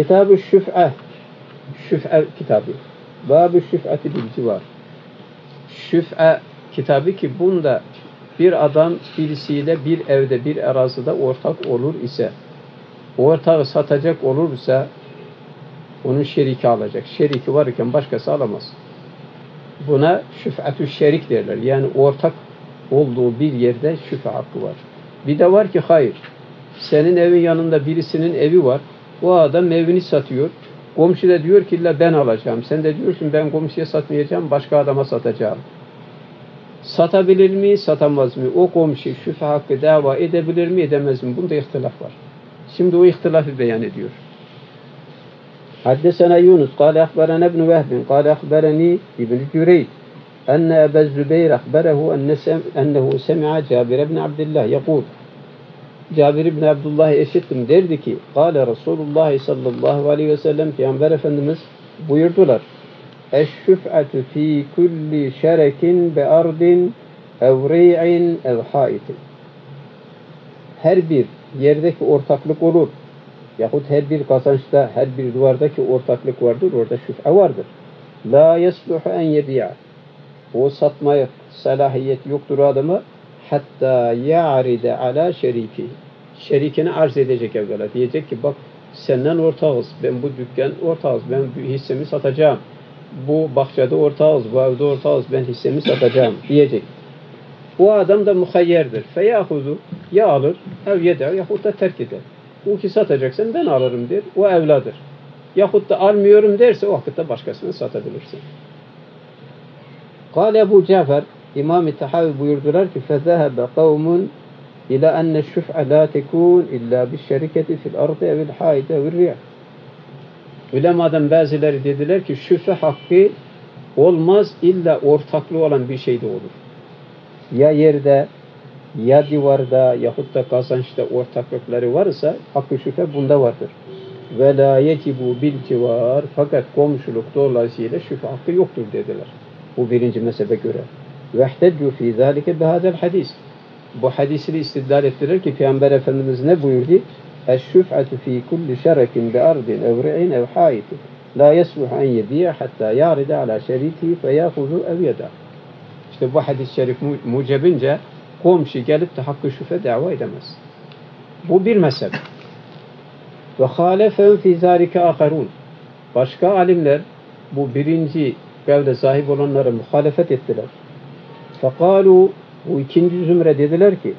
Kitab-ı Şüf'e Şüf'e kitabı. Bab-ı Şüf'eti bil civar. Şüf'e kitabı ki bunda bir adam birisiyle bir evde bir arazide ortak olur ise ortağı satacak olursa onun şeriki alacak. Şeriki varken başkası alamaz. Buna şüf'etü şerik derler. Yani ortak olduğu bir yerde şüphe hakkı var. Bir de var ki hayır. Senin evin yanında birisinin evi var. O adam evini satıyor. Komşu da diyor ki illa ben alacağım. Sen de diyorsun ben komşuya satmayacağım, başka adama satacağım. Satabilir mi, satamaz mı? O komşu şüphe hakkı dava edebilir mi, edemez mi? Bunda ihtilaf var. Şimdi o ihtilafı beyan ediyor. حدثنا يونس قال أخبرنا ابن وهب قال أخبرني ابن جريج أن أبا الزبير أخبره أنه سمع جابر بن عبد الله يقول Cabir İbni Abdullah'ı eşittim. Derdi ki, Kale Resulullah sallallahu aleyhi ve sellem Peygamber Efendimiz buyurdular. Eşşüf'atü fi kulli şerekin be ardin ev ri'in ev haitin. Her bir yerdeki ortaklık olur. Yahut her bir kazançta, her bir duvardaki ortaklık vardır. Orada şüf'e vardır. La yesluhu en yebi'a. O satmaya salahiyet yoktur adamı hatta ya'ride ala şeriki. Şerikini arz edecek evvela. Diyecek ki bak senden ortağız. Ben bu dükkan ortağız. Ben hissemi satacağım. Bu bahçede ortağız. Bu evde ortağız. Ben hissemi satacağım. Diyecek. O adam da muhayyerdir. Feyahuzu ya alır ev yeder yahut da terk eder. O ki satacaksan ben alırım der. O evladır. Yahut da almıyorum derse o vakitte başkasına satabilirsin. Kale Ebu Cafer İmam-ı Tahavi buyurdular ki فَذَهَبَ قَوْمٌ إلى أن الشفعة لا تكون إلا بالشركة في الأرض أو الحائط أو الريع. Ulemadan bazıları dediler ki şüphe hakkı olmaz illa ortaklı olan bir şeyde olur. Ya yerde ya divarda yahut da kazançta ortaklıkları varsa hakkı şüphe bunda vardır. Ve la yecibu bil civar fakat komşuluk dolayısıyla şüphe hakkı yoktur dediler. Bu birinci mezhebe göre. Vehtedcu fi zalike bihadel hadis. Bu hadisini istidlal ettirir ki Peygamber Efendimiz ne buyurdu? Eşşüf'atu fi kulli şerekin bi ardin ev ri'in ev haitin. La yesluh en yebiye hatta yaride ala şeriki fe yahuzu ev yeda. İşte bu hadis-i şerif mucebince komşu gelip de hakkı şüphe dava edemez. Bu bir mezhep. Ve halefen fi zalike aharun. Başka alimler bu birinci kavle sahip olanlara muhalefet ettiler. Fekalu bu ikinci zümre dediler ki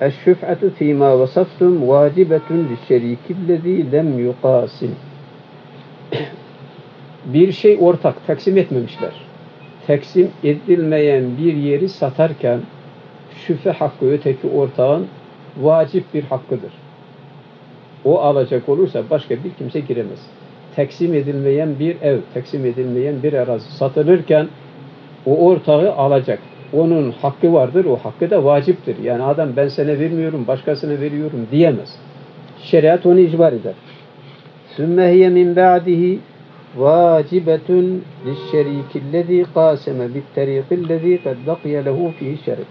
Eşşüf'atu fîmâ vasaftum vacibetun lişşerîkillezî lem yuqasim Bir şey ortak, taksim etmemişler. Taksim edilmeyen bir yeri satarken şüphe hakkı öteki ortağın vacip bir hakkıdır. O alacak olursa başka bir kimse giremez. Taksim edilmeyen bir ev, taksim edilmeyen bir arazi satılırken o ortağı alacak onun hakkı vardır. O hakkı da vaciptir. Yani adam ben sana vermiyorum, başkasına veriyorum diyemez. Şeriat onu icbar eder. ثُمَّ هِيَ مِنْ بَعْدِهِ وَاجِبَةٌ لِلشَّرِيكِ الَّذ۪ي قَاسَمَ بِالتَّرِيقِ الَّذ۪ي قَدْ بَقِيَ لَهُ ف۪يهِ شَرِكٍ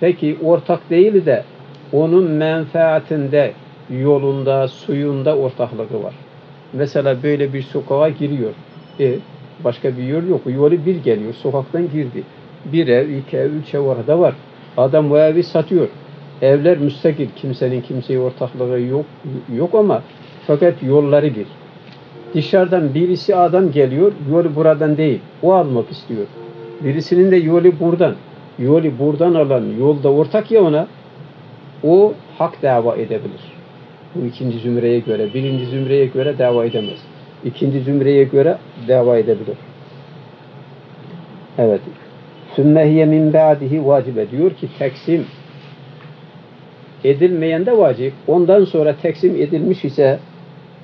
Peki ortak değil de onun menfaatinde, yolunda, suyunda ortaklığı var. Mesela böyle bir sokağa giriyor. E, başka bir yol yok. Yolu bir geliyor. Sokaktan girdi. Bir ev, iki ev, üç ev orada var. Adam bu evi satıyor. Evler müstakil. Kimsenin kimseye ortaklığı yok, yok ama fakat yolları bir. Dışarıdan birisi adam geliyor, yolu buradan değil. O almak istiyor. Birisinin de yolu buradan. Yolu buradan alan yolda ortak ya ona, o hak dava edebilir. Bu ikinci zümreye göre. Birinci zümreye göre dava edemez. İkinci zümreye göre dava edebilir. Evet. Sümmehiye min ba'dihi vacibe diyor ki teksim edilmeyen de vacip. Ondan sonra teksim edilmiş ise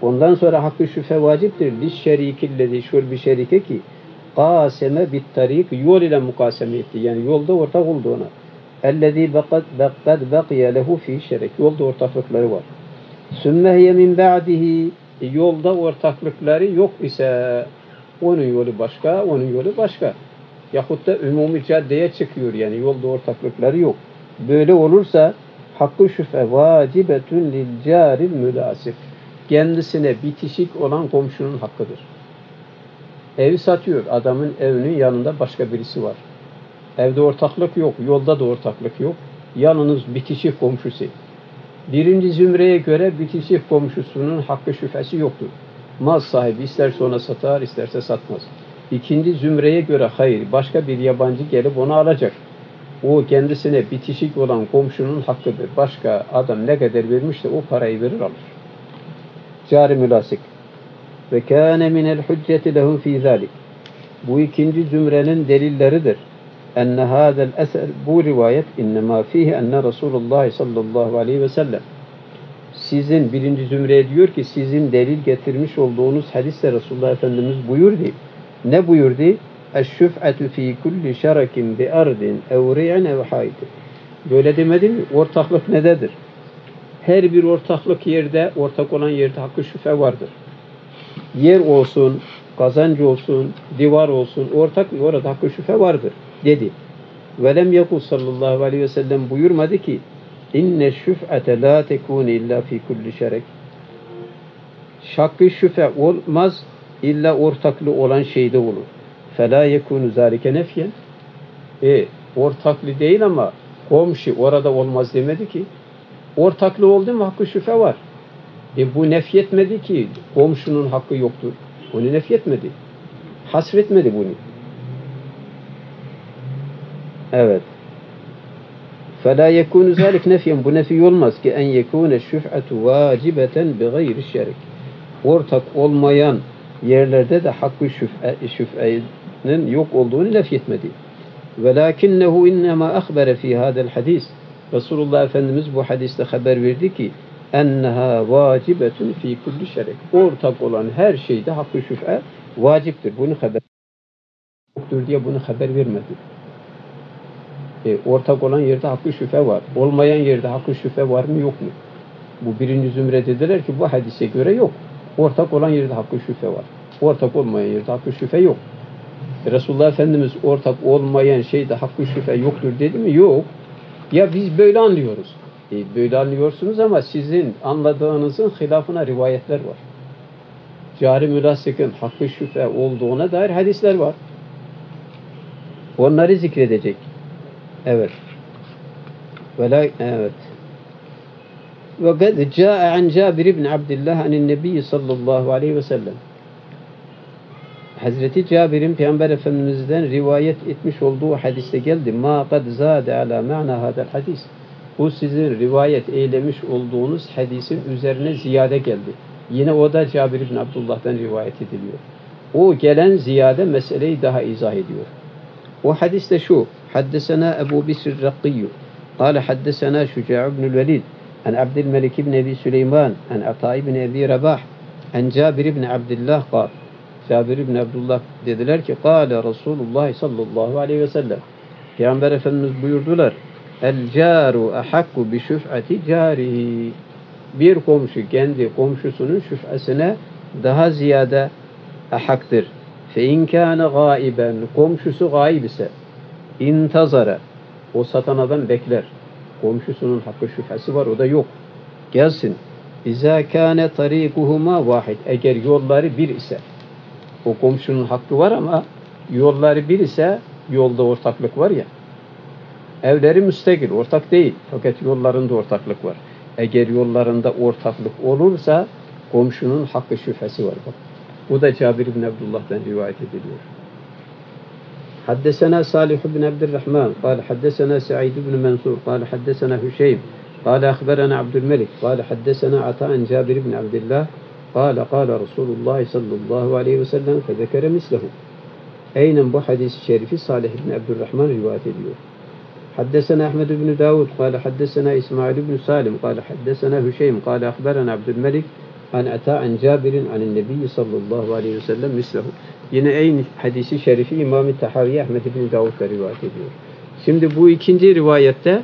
ondan sonra hakkı şüphe vaciptir. Liş şerikillezi şur bir şerike ki kaseme bit tarik yol ile mukaseme etti. Yani yolda ortak olduğuna. Ellezî bekad beqiye lehu fi şerik. Yolda ortaklıkları var. Sümmehiye min ba'dihi yolda ortaklıkları yok ise onun yolu başka, onun yolu başka. Yahut da umumi caddeye çıkıyor yani yolda ortaklıkları yok. Böyle olursa hakkı şüphe vacibetün lil caril mülasif. kendisine bitişik olan komşunun hakkıdır. Evi satıyor. Adamın evinin yanında başka birisi var. Evde ortaklık yok. Yolda da ortaklık yok. Yalnız bitişik komşusu. Birinci zümreye göre bitişik komşusunun hakkı şüphesi yoktur. Mal sahibi isterse ona satar, isterse satmaz. İkinci zümreye göre hayır, başka bir yabancı gelip onu alacak. O kendisine bitişik olan komşunun hakkıdır. Başka adam ne kadar vermişse o parayı verir alır. Cari mülasik. Ve kâne minel hücceti lehum fî zâlik. Bu ikinci zümrenin delilleridir. Enne hâzel eser, bu rivayet innema fihi enne Resulullah sallallahu aleyhi ve sellem. Sizin birinci zümreye diyor ki sizin delil getirmiş olduğunuz hadiste Resulullah Efendimiz buyurdu. Ne buyurdu? Eşşüf'etü fî kulli şerakin bi ardin ev ri'in. Böyle demedi mi? Ortaklık nededir? Her bir ortaklık yerde, ortak olan yerde hakkı şüphe vardır. Yer olsun, kazancı olsun, divar olsun, ortak orada hakkı şüphe vardır dedi. Velem yakul sallallahu aleyhi ve sellem buyurmadı ki inne şüf'ete la tekune illa fi kulli şerek. Şakkı şüphe olmaz illa ortaklı olan şeyde olur. Fela yekunu zalike nefyen. E, ortaklı değil ama komşu orada olmaz demedi ki. Ortaklı oldu mu hakkı şüphe var. E bu nefyetmedi ki komşunun hakkı yoktur. Onu nefyetmedi. Hasretmedi bunu. Evet. فَلَا يَكُونُ ذَلِكْ نَفْيًا Bu nefi olmaz ki en yekune şüf'etu vacibeten bi gayri şerik. Ortak olmayan yerlerde de hakkı şüf'e, şüf'enin yok olduğunu nefyetmedi. وَلَاكِنَّهُ اِنَّمَا اَخْبَرَ ف۪ي هَذَا الْحَدِيثِ Resulullah Efendimiz bu hadiste haber verdi ki enneha vacibetun fi kulli şerek. Ortak olan her şeyde hakkı şüphe vaciptir. Bunu haber yoktur diye bunu haber vermedi. E, ortak olan yerde hakkı şüphe var. Olmayan yerde hakkı şüphe var mı yok mu? Bu birinci zümre dediler ki bu hadise göre yok. Ortak olan yerde hakkı şüphe var. Ortak olmayan yerde hakkı şüphe yok. E, Resulullah Efendimiz ortak olmayan şeyde hakkı şüphe yoktur dedi mi? Yok. Ya biz böyle anlıyoruz. E, böyle anlıyorsunuz ama sizin anladığınızın hilafına rivayetler var. Cari mülasikin hakkı şüphe olduğuna dair hadisler var. Onları zikredecek. Evet. Vela evet. Ve kad caa an Cabir ibn Abdullah anin Nebi sallallahu aleyhi ve sellem. Hazreti Cabir'in Peygamber Efendimiz'den rivayet etmiş olduğu hadiste geldi. Ma kad zade ala ma'na hadal hadis. Bu sizin rivayet eylemiş olduğunuz hadisin üzerine ziyade geldi. Yine o da Cabir ibn Abdullah'dan rivayet ediliyor. O gelen ziyade meseleyi daha izah ediyor. O hadiste şu. حدثنا أبو بسر الرقي قال حدثنا شجاع بن الوليد An Abdülmelik ibn Ebi Süleyman, An Ata ibn Ebi Rabah, An Cabir ibn Abdullah kal. Cabir ibn Abdullah dediler ki, Kale Resulullah sallallahu aleyhi ve sellem. Peygamber Efendimiz buyurdular, El caru ahakku bi şüf'ati carihi. Bir komşu kendi komşusunun şüf'esine daha ziyade ahaktır. Fe inkâne gaiben, komşusu gayb ise, intazara, o satanadan bekler. Komşusunun hakkı şüphesi var o da yok. Gelsin. İza kâne tarikuhuma vahid. Eğer yolları bir ise o komşunun hakkı var ama yolları bir ise yolda ortaklık var ya. Evleri müstakil, ortak değil. Fakat yollarında ortaklık var. Eğer yollarında ortaklık olursa komşunun hakkı şüphesi var. Bak. Bu da Cabir bin Abdullah'dan rivayet ediliyor. حدثنا صالح بن عبد الرحمن قال حدثنا سعيد بن منصور قال حدثنا هشيم قال أخبرنا عبد الملك قال حدثنا عطاء جابر بن عبد الله قال قال رسول الله صلى الله عليه وسلم فذكر مثله أين bu hadis-i şerifi Salih bin Abdurrahman rivayet ediyor. حدثنا أحمد بن داود قال حدثنا إسماعيل بن سالم قال حدثنا هشيم قال أخبرنا عبد الملك عن عطاء عن جابر عن النبي صلى الله عليه وسلم مثله Yine aynı hadisi şerifi İmam-ı Tahavi Ahmet bin Davud da rivayet ediyor. Şimdi bu ikinci rivayette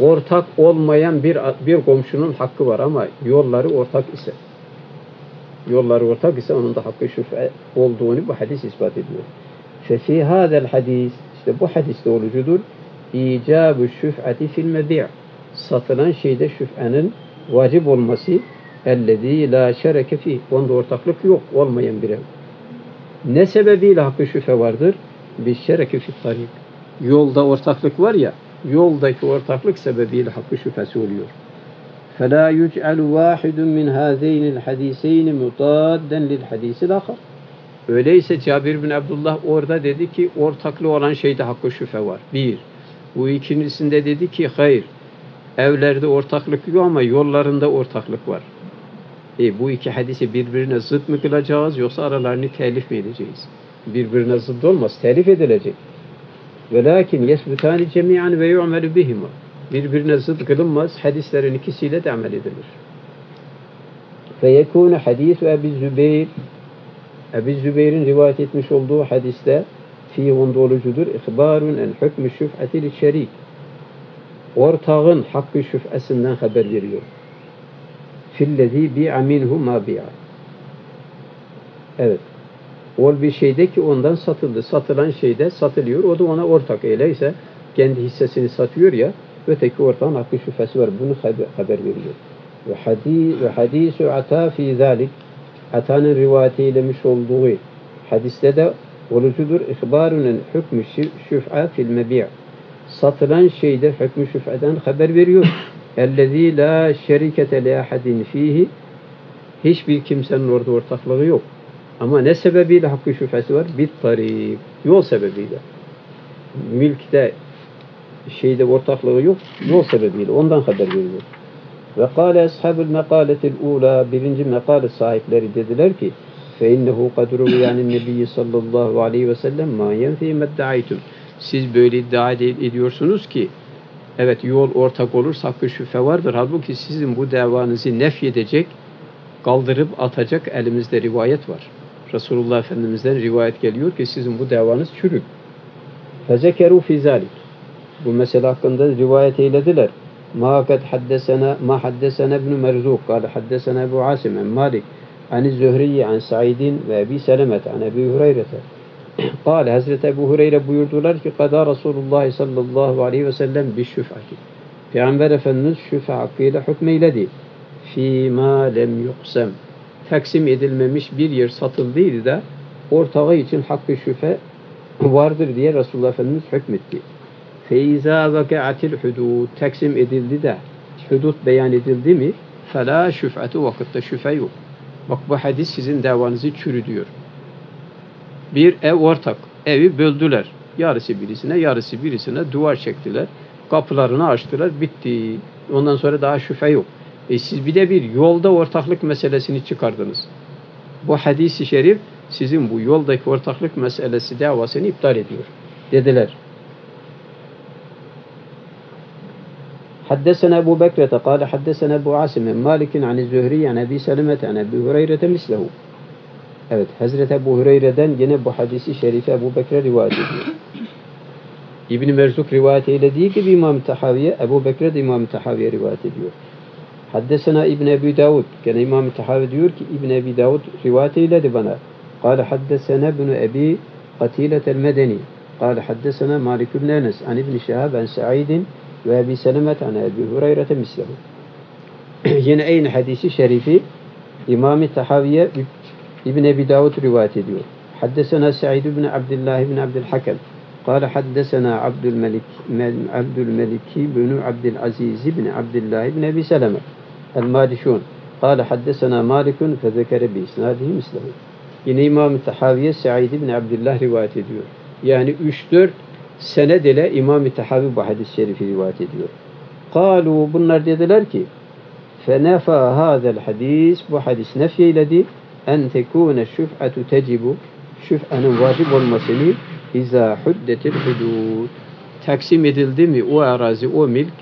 ortak olmayan bir bir komşunun hakkı var ama yolları ortak ise yolları ortak ise onun da hakkı şüphe olduğunu bu hadis ispat ediyor. Fefi hadel hadis işte bu hadiste olucudur. İcabı şüf'ati fil mebi' satılan şeyde şüphenin vacip olması ellezî la şereke fîh. Onda ortaklık yok, olmayan bir ev. Ne sebebiyle hakkı şüphe vardır? Bir şereke fit tarik. Yolda ortaklık var ya, yoldaki ortaklık sebebiyle hakkı şüphesi oluyor. فَلَا يُجْعَلُ وَاحِدٌ مِنْ هَذَيْنِ الْحَد۪يسَيْنِ مُطَادًّا لِلْحَد۪يسِ الْآخَرِ Öyleyse Cabir bin Abdullah orada dedi ki ortaklı olan şeyde hakkı şüphe var. Bir. Bu ikincisinde dedi ki hayır. Evlerde ortaklık yok ama yollarında ortaklık var. E, bu iki hadisi birbirine zıt mı kılacağız yoksa aralarını telif mi edeceğiz? Birbirine zıt olmaz. Telif edilecek. Velakin yesbutani cemiyan ve yu'melu bihima. Birbirine zıt kılınmaz. Hadislerin ikisiyle de amel edilir. Feyekûne hadisu Ebi Zübeyir Ebi Zübeyir'in rivayet etmiş olduğu hadiste fi olucudur. İhbarun en hükmü şüf'etil şerik. Ortağın hakkı şüphesinden haber veriyor. Fillezî bi'a minhu ma bi'a. Evet. O bir şeyde ki ondan satıldı. Satılan şeyde satılıyor. O da ona ortak. Öyleyse kendi hissesini satıyor ya öteki ortağın hakkı şüphesi var. Bunu haber veriyor. Ve hadis ve hadisu ata fi zalik Ata'nın rivayet eylemiş olduğu hadiste de olucudur. İhbarunun hükmü şüf'a fil mebi' satılan şeyde hükmü şüf'eden haber veriyor. La şerikete li ahadin fihi hiçbir kimsenin orada ortaklığı yok. Ama ne sebebiyle hakkı şüphesi var? Bir tarik. Yol sebebiyle. Mülkte şeyde ortaklığı yok. Yol sebebiyle. Ondan haber veriyor. Ve kâle ashabul mekâletil ula birinci mekale sahipleri dediler ki innehu kadru yani nebiyyi sallallahu aleyhi ve sellem ma yenfi meddaaytum. Siz böyle iddia ediyorsunuz ki Evet yol ortak olur, saklı şüphe vardır. Halbuki sizin bu davanızı nef edecek, kaldırıp atacak elimizde rivayet var. Resulullah Efendimiz'den rivayet geliyor ki sizin bu davanız çürük. Fezekeru fizalik. Bu mesele hakkında rivayet eylediler. Ma kad haddesena ma haddesena ibn Merzuk kâle haddesena Ebu Asim en Malik an Zühriye an Saidin ve Ebi Selemet an Ebi Hureyre'te Kale Hazreti Ebu Hureyre buyurdular ki Kada Resulullah sallallahu aleyhi ve sellem bir şüf'aki. Peygamber Efendimiz şüfe hakkıyla hükmeyledi. Fîmâ lem yuksem. Taksim edilmemiş bir yer satıldıydı da ortağı için hakkı şüfe vardır diye Resulullah Efendimiz hükmetti. Feyza vakaatil hudud taksim edildi de hudut beyan edildi mi? Fela şüf'atı vakitte şüfe yok. Bak bu hadis sizin davanızı çürütüyor Bir ev ortak. Evi böldüler. Yarısı birisine, yarısı birisine duvar çektiler. Kapılarını açtılar. Bitti. Ondan sonra daha şüphe yok. E siz bir de bir yolda ortaklık meselesini çıkardınız. Bu hadisi şerif sizin bu yoldaki ortaklık meselesi davasını iptal ediyor. Dediler. حدثنا أبو بكرة قال حدثنا أبو عاصم مالك عن الزهري عن أبي سلمة عن أبي هريرة مثله Evet, Hazreti Ebu Hureyre'den yine bu hadisi şerifi Ebu Bekir'e rivayet ediyor. İbn-i Merzuk rivayet eylediği gibi İmam Tahaviye, Ebu Bekir de İmam Tahaviye rivayet ediyor. Haddesena İbn Ebi Davud. Gene İmam Tahavi diyor ki İbn Ebi Davud rivayet eyledi bana. Haddesena İbn Ebi Katilet el-Medeni. Kale haddesena Malik ibn Enes an İbn Şehab an Sa'idin ve Ebi Selemet an Ebi Hureyre'te mislehu. Yine aynı hadisi şerifi İmam-ı Tahaviye İbn Ebi Davud rivayet ediyor. Haddesena Sa'id ibn Abdullah ibn Abdülhakem. قال حدثنا عبد الملك عبد الملك بن عبد العزيز بن عبد الله بن ابي سلمه المالشون قال حدثنا مالك فذكر بإسناده مثله. Yine İmam Tahaviye Said ibn Abdullah rivayet ediyor. Yani 3-4 sened ile İmam-ı Tahavi bu hadis-i şerifi rivayet ediyor. Kalu bunlar dediler ki fenefa hadel hadis bu hadis nefyeyledi en tekune şüf'atu tecibu şüf'anın vacip olmasını iza huddetil hudud taksim edildi mi o arazi o milk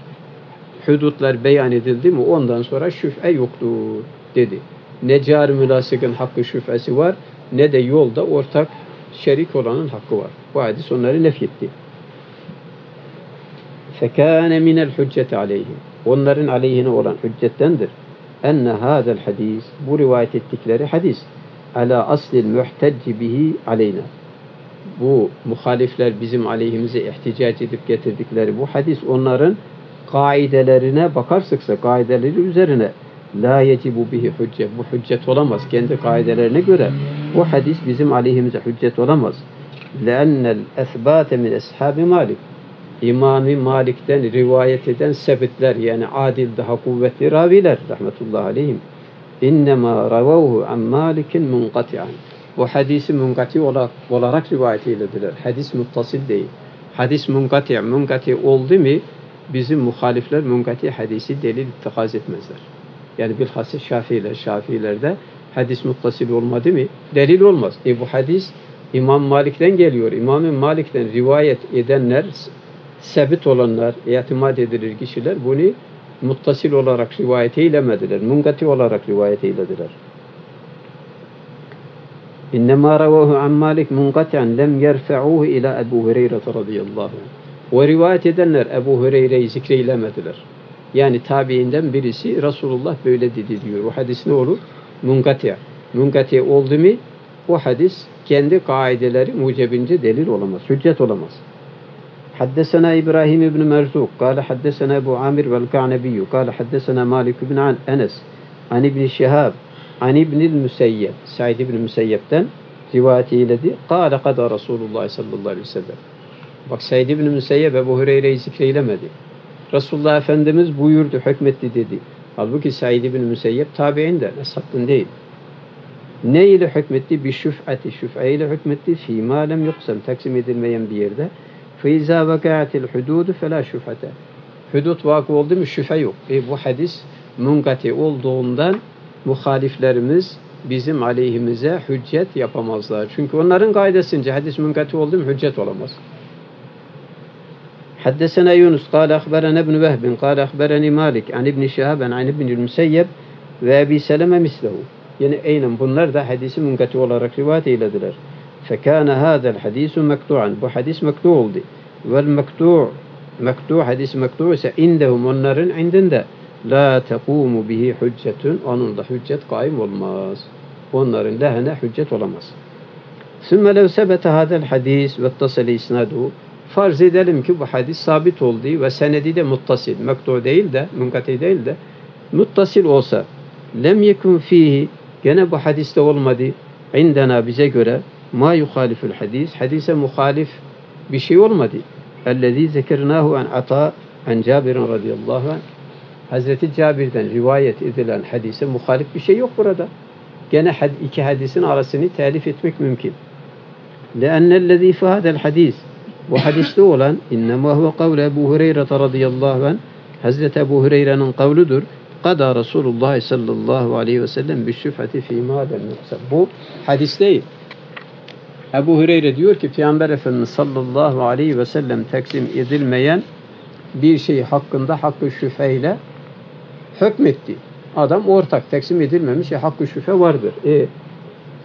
hudutlar beyan edildi mi ondan sonra şüf'e yoktur dedi. Ne car münasikin hakkı şüf'esi var ne de yolda ortak şerik olanın hakkı var. Bu hadis onları nefyetti. Fekâne minel hücceti aleyhim. Onların aleyhine olan hüccettendir Enne hadel hadis, bu rivayet ettikleri hadis, ala aslil muhtecci bihi aleyna. Bu muhalifler bizim aleyhimize ihticac edip getirdikleri bu hadis onların kaidelerine bakarsıksa, kaideleri üzerine la yecibu bihi hüccet. Bu hüccet olamaz. Kendi kaidelerine göre bu hadis bizim aleyhimize hüccet olamaz. لَاَنَّ الْاَثْبَاتَ مِنْ اَصْحَابِ Malik. İmam-ı Malik'ten rivayet eden sebitler yani adil daha kuvvetli raviler rahmetullahi aleyhim. İnnemâ ravavuhu an Malik'in munkati'an. Bu hadisi munkati olarak, olarak rivayet eylediler. Hadis muttasil değil. Hadis munkati, munkati oldu mu bizim muhalifler munkati hadisi delil ittikaz etmezler. Yani bilhassa Şafiiler, Şafiilerde hadis muttasil olmadı mı delil olmaz. E bu hadis İmam Malik'ten geliyor. İmam Malik'ten rivayet edenler, sebit olanlar, itimat edilir kişiler bunu muttasil olarak rivayet eylemediler. Munkati olarak rivayet eylediler. İnnemâ ravahu an Malik munkati'an lem yerfe'uhu ila Ebu Hureyre radıyallahu anh. O rivayet edenler Ebu Hureyre'yi zikreylemediler. Yani tabiinden birisi Resulullah böyle dedi diyor. O hadis ne olur? Munkati. Munkati oldu mu o hadis kendi kaideleri mucebince delil olamaz. Hüccet olamaz. حدثنا إبراهيم بن مرزوق قال حدثنا أبو عامر والكعنبي قال حدثنا مالك بن عن أنس عن ابن شهاب عن ابن المسيب سعيد بن المسيب'ten rivayet eyledi. قال قضى رسول الله sallallahu aleyhi ve sellem. Bak Said ibn Müseyyep Ebu Hureyre'yi zikreylemedi. Resulullah Efendimiz buyurdu, hükmetti dedi. Halbuki Said ibn Müseyyep tabi'inden, eshabın değil. Ne ile hükmetti? Bir şüf'ati, şüf'e ile hükmetti. Fîmâ lem yuksem, taksim edilmeyen bir yerde. فَاِذَا وَقَعَتِ الْحُدُودُ فَلَا شُفَةَ Hudut vakı oldu mu şüphe yok. E bu hadis munkati olduğundan muhaliflerimiz bizim aleyhimize hüccet yapamazlar. Çünkü onların gaydesince hadis munkati oldu mu hüccet olamaz. حدثنا يونس قال أخبرنا ابن وهب قال أخبرني مالك عن ابن شهاب عن ابن المسيب ve Ebi Seleme mislehu. Yani aynen bunlar da hadisi munkati olarak rivayet eylediler. فكان هذا الحديث مقطوعا. Bu hadis mektu oldu. Vel mektu' mektu' hadis mektu' ise indehum onların indinde la tekumu bihi hüccetun. Onun da hüccet kaim olmaz. Onların lehine hüccet olamaz. Sümme lev sebete hadel hadis ve ittasale isnaduhu farz edelim ki bu hadis sabit olduğu ve senedi de muttasil, mektu değil de, munkati değil de muttasil olsa lem yekun fihi gene bu hadiste olmadı indena bize göre ma yuhaliful hadis hadise muhalif bir şey olmadı. Ellezî zekernâhu an ata an Cabir'in radıyallahu anh Hazreti Cabir'den rivayet edilen hadise muhalif bir şey yok burada. Gene iki hadisin arasını telif etmek mümkün. لأن الذي في هذا الحديث bu hadiste olan innema huve kavle Ebu Hureyre radıyallahu anh Hazreti Ebu Hureyre'nin kavludur. Kada Resulullah sallallahu aleyhi ve sellem bir şüpheti fîmâ yoksa. Bu hadis değil. Ebu Hureyre diyor ki Peygamber Efendimiz sallallahu aleyhi ve sellem teksim edilmeyen bir şey hakkında hakkı şüpheyle hükmetti. Adam ortak teksim edilmemiş ya hakkı şüphe vardır. E,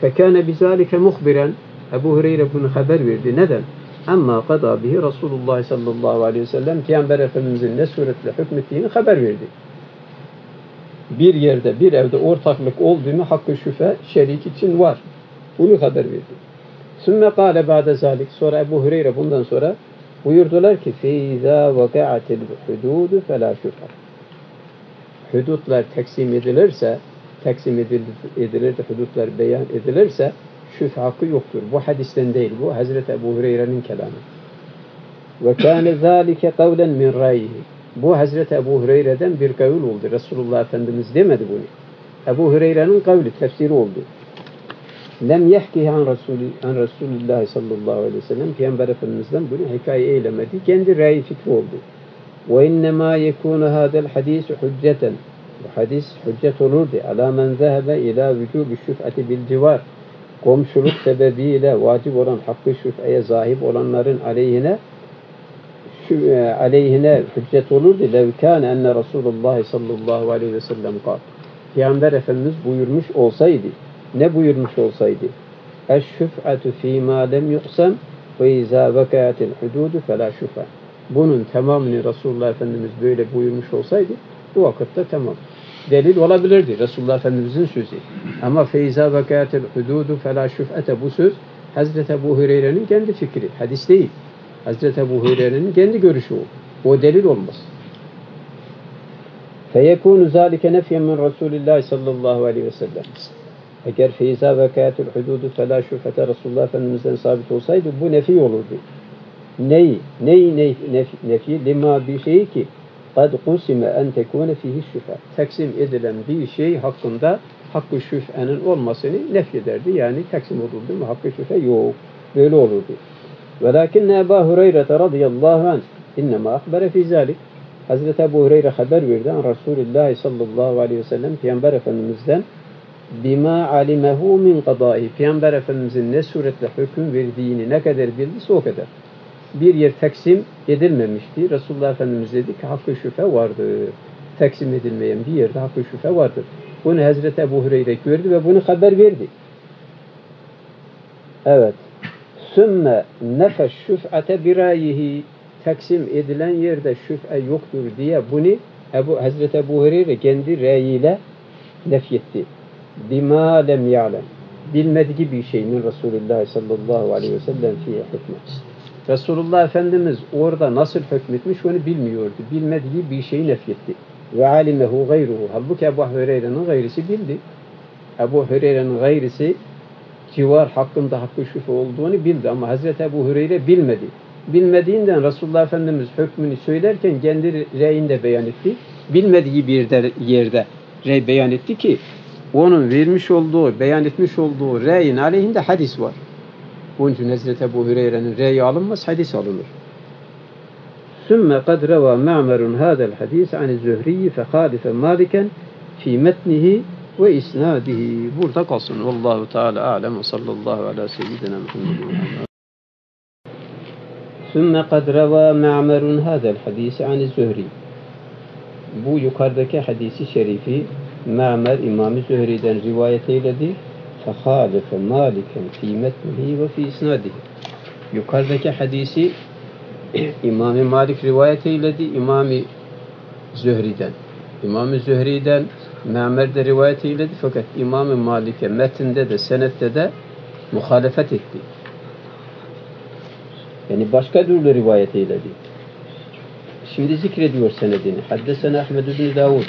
fekâne bizâlike muhbiren Ebu Hureyre bunu haber verdi. Neden? Ama kada bihi Resulullah sallallahu aleyhi ve sellem Peygamber Efendimizin ne suretle hükmettiğini haber verdi. Bir yerde, bir evde ortaklık olduğunu hakkı şüphe şerik için var. Bunu haber verdi. Sümme kâle ba'de zalik. Sonra Ebu Hureyre bundan sonra buyurdular ki فَاِذَا وَقَعَتِ الْحُدُودُ فَلَا شُفَةً Hudutlar teksim edilirse, teksim edilir, de hudutlar beyan edilirse şüphe hakkı yoktur. Bu hadisten değil. Bu Hazreti Ebu Hureyre'nin kelamı. Ve kâne zâlike kavlen min râyihi. Bu Hazreti Ebu Hureyre'den bir kavul oldu. Resulullah Efendimiz demedi bunu. Ebu Hureyre'nin kavli, tefsiri oldu. Lem yehki an, Resulü, an Resulullah sallallahu aleyhi ve sellem Peygamber Efendimiz'den bunu hikaye eylemedi. Kendi ra'yi fikri oldu. Ve innemâ yekûne hâdel hadîsü hücceten. Bu hadis hüccet olurdu. Alâ men zehebe ilâ vücûbi şüf'ati bil civar komşuluk sebebiyle vacip olan hakkı şüpheye zahip olanların aleyhine e, aleyhine hüccet olurdu. Lev kâne enne Resulullah sallallahu aleyhi ve sellem kal. Peygamber Efendimiz buyurmuş olsaydı, ne buyurmuş olsaydı? Eşşüf'atü fî mâ lem yuqsem ve izâ vekâtil hudûdü felâ şüf'e. Bunun tamamını Resulullah Efendimiz böyle buyurmuş olsaydı bu vakitte tamam. Delil olabilirdi Resulullah Efendimiz'in sözü. Ama feyza vekâtil hududu felâ şüf'ete bu söz Hazreti Ebu Hureyre'nin kendi fikri. Hadis değil. Hazreti Ebu Hureyre'nin kendi görüşü o. O delil olmaz. Feyekûnu zâlike nefyen min Resulillah sallallahu aleyhi ve sellem. Eğer feyza vekayatul hududu fela şüphete Resulullah Efendimiz'den sabit olsaydı bu nefi olurdu. Ney? Ney ney nefi, nefi? Lima bir şey ki kad kusime en tekune fihi şüphe. Teksim edilen bir şey hakkında hakkı şüphenin olmasını nefyederdi. Yani teksim olurdu mu hakkı şüphe yok. Böyle olurdu. Velakin Ebu Hureyre radıyallahu anh innema akbere fi zalik. Hazreti Ebu Hureyre haber verdi Resulullah sallallahu aleyhi ve sellem Peygamber Efendimiz'den bima alimehu min kadai. Peygamber Efendimiz'in ne suretle hüküm verdiğini ne kadar bildiyse o kadar. Bir yer teksim edilmemişti. Resulullah Efendimiz dedi ki hakkı şüphe vardır. Teksim edilmeyen bir yerde hakkı şüphe vardır. Bunu Hazreti Ebu Hureyre gördü ve bunu haber verdi. Evet. Sümme nefeş şüf'ate birayihi teksim edilen yerde şüphe yoktur diye bunu Ebu, Hazreti Ebu Hureyre kendi reyiyle nefyetti. Bima lem ya'lem. Bilmediği bir şey min Resulullah sallallahu aleyhi ve sellem fiye hükmü. Resulullah Efendimiz orada nasıl hükmetmiş onu bilmiyordu. Bilmediği bir şeyi nefyetti. Ve alimehu gayruhu. Halbuki Ebu Hureyre'nin gayrisi bildi. Ebu Hureyre'nin gayrisi civar hakkında hakkı şüphe olduğunu bildi ama Hazreti Ebu Hureyre bilmedi. Bilmediğinden Resulullah Efendimiz hükmünü söylerken kendi reyinde beyan etti. Bilmediği bir yerde rey beyan etti ki onun vermiş olduğu, beyan etmiş olduğu reyin aleyhinde hadis var. Bunun için Hazreti Ebu Hureyre'nin reyi alınmaz, hadis alınır. ثم قد روى معمر هذا الحديث عن الزهري فخالف مالكا في متنه وإسناده burada kalsın. Vallahu Teala alem ve sallallahu ala seyyidina Muhammed ثم قد روى معمر هذا الحديث عن الزهري bu yukarıdaki hadisi şerifi Ma'mer İmam-ı Zühri'den rivayet eyledi. فَخَالَفَ مَالِكًا فِي مَتْنِهِ وَفِي إِسْنَادِهِ Yukarıdaki hadisi İmam-ı Malik rivayet eyledi İmam-ı Zühri'den. İmam-ı Zühri'den Ma'mer de rivayet eyledi fakat İmam-ı Malik'e metinde de senette de muhalefet etti. Yani başka türlü rivayet eyledi. Şimdi zikrediyor senedini. Haddesena Ahmed bin Davud.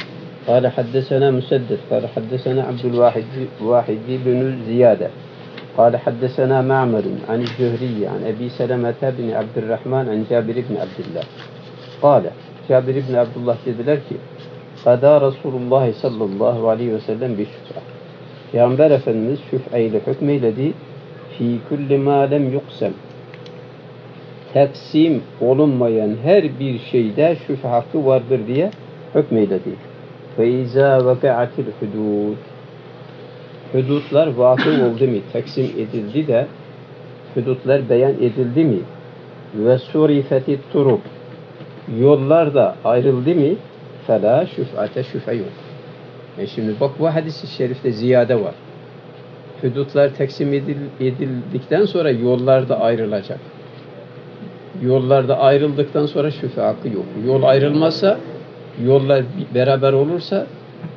قال حدثنا مسدد قال حدثنا عبد الواحد واحد بن زيادة قال حدثنا معمر عن الزهري عن أبي سلمة بن عبد الرحمن عن جابر بن عبد الله قال جابر بن عبد الله dediler ki Kada Resulullah sallallahu aleyhi ve sellem bir şüphe. Peygamber Efendimiz şüphe ile hükmeyledi. Fi kulli ma lem yuksem. Teksim olunmayan her bir şeyde şüphe hakkı vardır diye hükmeyledi. İzâ veka'atil hudud. Hudutlar vakı oldu mu, teksim edildi de hudutlar beyan edildi mi ve surifeti turuk yollar da ayrıldı mı fela şüfate şüphe yok. E şimdi bak bu hadis-i şerifte ziyade var. Hudutlar teksim edil, edildikten sonra yollar da ayrılacak. Yollarda ayrıldıktan sonra şüphe hakkı yok. Yol ayrılmazsa yollar beraber olursa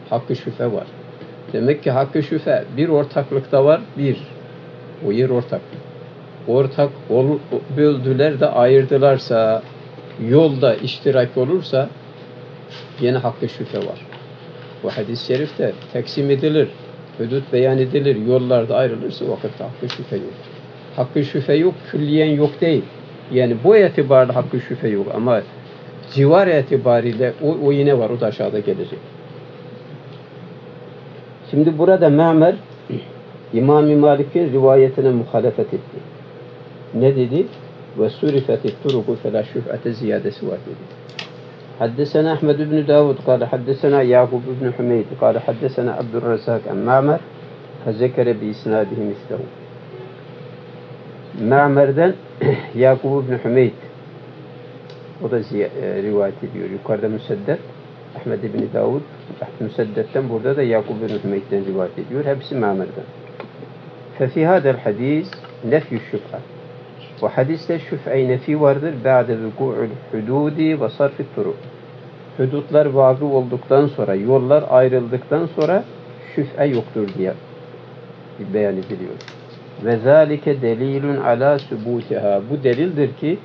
hakkı şüphe var. Demek ki hakkı şüphe bir ortaklıkta var, bir. O yer ortak. Ortak ol, böldüler de ayırdılarsa, yolda iştirak olursa yine hakkı şüphe var. Bu hadis-i şerifte teksim edilir, hudut beyan edilir, yollarda ayrılırsa vakitte hakkı şüphe yok. Hakkı şüphe yok, külliyen yok değil. Yani bu itibarla hakkı şüphe yok ama civar itibariyle o, o yine var, o da aşağıda gelecek. Şimdi burada Ma'mer İmam-ı Malik'in rivayetine muhalefet etti. Ne dedi? Ve surifeti turuku fela şüf'ete ziyadesi var dedi. حدثنا أحمد بن داود قال حدثنا يعقوب بن حميد قال حدثنا عبد الرزاق عن معمر فذكر بإسناده مثله Ma'mer'den Yakub ibn Hümeyd o da rivayet ediyor. Yukarıda Müseddet Ahmed ibn Davud Müseddet'ten burada da Yakub ibn Hümeyd'den rivayet ediyor. Hepsi Ma'mer'den. ففي هذا الحديث نفي الشفعة Bu hadiste şüphe nefi vardır. Ba'de vuku'ul hududi ve sarfi turuk. Hudutlar vakı olduktan sonra, yollar ayrıldıktan sonra şüphe yoktur diye beyan ediliyor. Ve zalike delilun ala subutiha. Bu delildir ki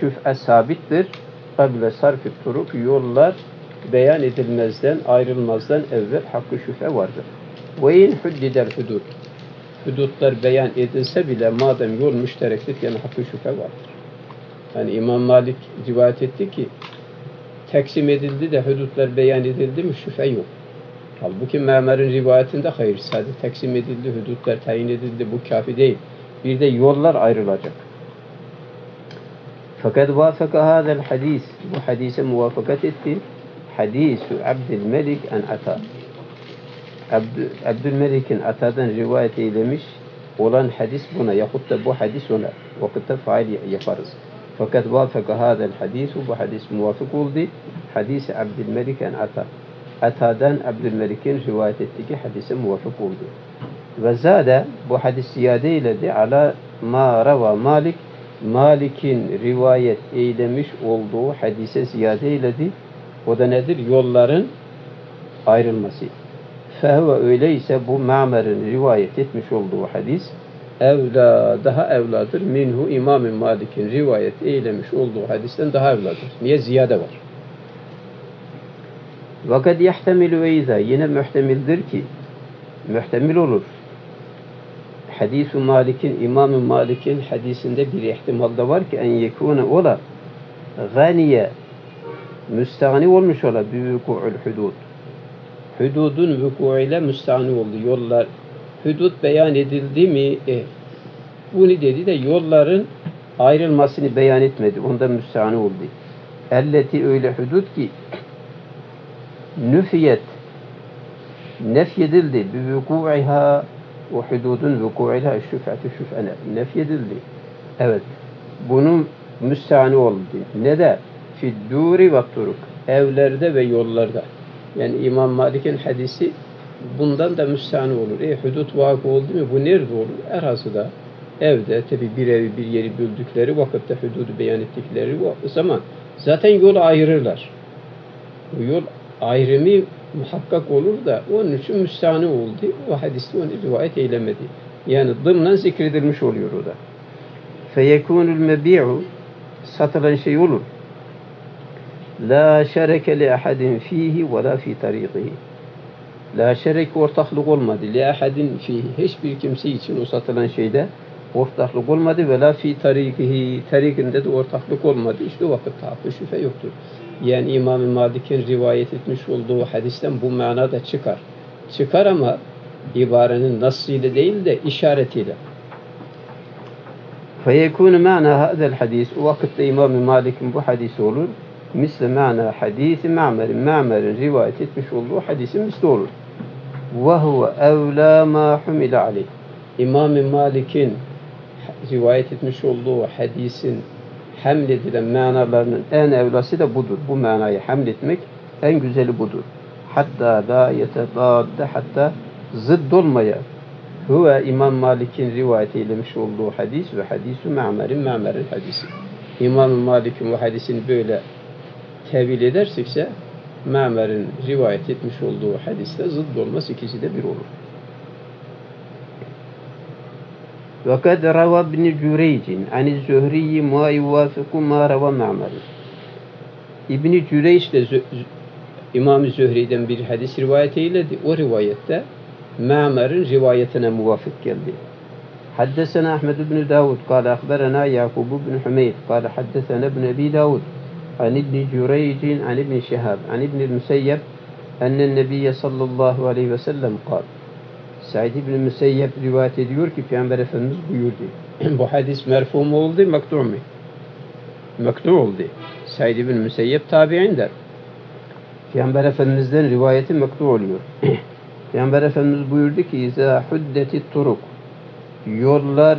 şüphe sabittir. Kable sarfi turuk yollar beyan edilmezden, ayrılmazdan evvel hakkı şüphe vardır. Ve in huddidel hudud. Hudutlar beyan edilse bile madem yol müşterektir yani hakkı şüphe vardır. Yani İmam Malik rivayet etti ki teksim edildi de hudutlar beyan edildi mi şüphe yok. Halbuki Memer'in rivayetinde hayır sadece teksim edildi, hudutlar tayin edildi bu kafi değil. Bir de yollar ayrılacak. فقد وافق هذا الحديث. وحديث موافقة حديث عبد الملك أن أتى. عبد, الملك أن أتى رواية لمش ولن حديث بنا يخط بو حديث هنا. وقت فعل يفرز. فقد وافق هذا الحديث. وحديث موافق ولدي. حديث عبد الملك أن أتى. أتى عبد الملك أن رواية التكي حديث موافق ولدي. وزاد بو حديث سيادة لدي على ما روى مالك Malik'in rivayet eylemiş olduğu hadise ziyade eyledi. O da nedir? Yolların ayrılması. Fehve öyleyse bu Ma'mer'in rivayet etmiş olduğu hadis evla daha evladır. Minhu İmam Malik'in rivayet eylemiş olduğu hadisten daha evladır. Niye? Ziyade var. Vakat yahtemilu ve yine muhtemildir ki muhtemil olur. Hadis-i Malik'in, İmam Malik'in hadisinde bir ihtimal da var ki en yekûne ola ganiye müstahni olmuş ola bi vuku'ul hudud. Hududun vuku'uyla müstahni oldu. Yollar hudud beyan edildi mi? E, bunu dedi de yolların ayrılmasını beyan etmedi. Ondan müstahni oldu. Elleti öyle hudud ki nüfiyet nefyedildi bi vuku'iha hududun vuku'iha şüf'atü şüf'ene nefyedildi. Evet. Bunun müstahni oldu. Ne de? Fidduri ve turuk. Evlerde ve yollarda. Yani İmam Malik'in hadisi bundan da müstahni olur. E hudut vakı oldu mu? Bu nerede olur? Erazıda. Evde tabi bir evi bir yeri böldükleri vakitte hududu beyan ettikleri zaman zaten yolu ayırırlar. Bu yol ayrımı muhakkak olur da onun için müstahni oldu. O hadiste onu rivayet eylemedi. Yani dımnen zikredilmiş oluyor o da. Feyekunul mebi'u satılan şey olur. La şereke li ahadin fihi ve la fi tariqihi. La şerek ortaklık olmadı. Li ahadin fihi. Hiçbir kimse için o satılan şeyde ortaklık olmadı ve la fi tarikihi. Tarikinde de ortaklık olmadı. İşte o vakit hakkı şüphe yoktur Yani İmam Malik'in rivayet etmiş olduğu hadisten bu manada çıkar. Çıkar ama ibarenin nasıyla değil de işaretiyle. فَيَكُونُ مَعْنَا هَذَا الْحَدِيث O vakitte İmam Malik'in bu hadisi olur. Misle mana hadisi Ma'mer'in Ma'mer'in rivayet etmiş olduğu hadisin misli olur. وَهُوَ اَوْلَى مَا حُمِلَ عَلَيْهِ İmam Malik'in rivayet etmiş olduğu hadisin hamledilen manalarının en evlası da budur. Bu manayı hamletmek en güzeli budur. Hatta la yetedadde hatta zıdd olmaya Huve İmam Malik'in rivayet eylemiş olduğu hadis ve hadisu Ma'mer'in Ma'mer'in hadisi. İmam Malik'in bu hadisini böyle tevil edersekse Ma'mer'in rivayet etmiş olduğu hadiste zıdd olmaz ikisi de bir olur. وقد روى ابن جريج عن الزهري ما يوافق ما روى معمر İbni Cüreyş de İmam-ı Zühri'den bir hadis rivayet eyledi. O rivayette Ma'mer'in rivayetine muvafık. حدثنا أحمد بن داود قال أخبرنا يعقوب بن حميد قال حدثنا ابن أبي داود عن ابن جريج عن ابن شهاب عن ابن المسيب أن النبي صلى الله عليه وسلم قال Said İbni Müseyyep rivayet ediyor ki Peygamber Efendimiz buyurdu. Bu hadis merfu mu oldu, mektu mu? Mektu oldu. Said İbni Müseyyep tabi'in der. Peygamber Efendimiz'den rivayeti mektu oluyor. Peygamber Efendimiz buyurdu ki İzâ huddeti turuk Yollar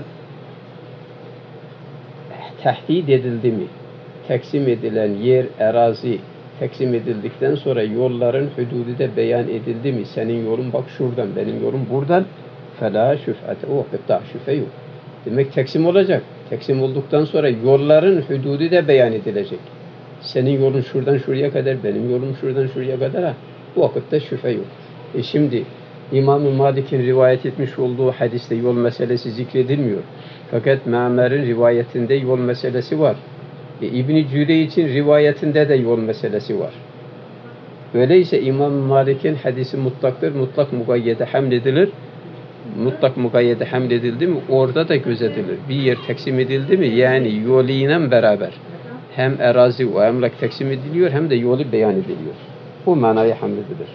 tehdit edildi mi? Teksim edilen yer, erazi, teksim edildikten sonra yolların hududu da beyan edildi mi? Senin yolun bak şuradan, benim yolum buradan. Fela şüfete. O vakitte şüphe yok. Demek teksim olacak. Teksim olduktan sonra yolların hududu da beyan edilecek. Senin yolun şuradan şuraya kadar, benim yolum şuradan şuraya kadar. Ha. Bu vakitte şüphe yok. E şimdi İmam-ı Malik'in rivayet etmiş olduğu hadiste yol meselesi zikredilmiyor. Fakat Ma'mer'in rivayetinde yol meselesi var. E, İbn-i Cüre için rivayetinde de yol meselesi var. Öyleyse İmam Malik'in hadisi mutlaktır. Mutlak mugayyede hamledilir. Mutlak mugayyede hamledildi mi orada da gözetilir. Bir yer teksim edildi mi yani yoluyla beraber hem erazi ve emlak teksim ediliyor hem de yolu beyan ediliyor. Bu manaya hamledilir.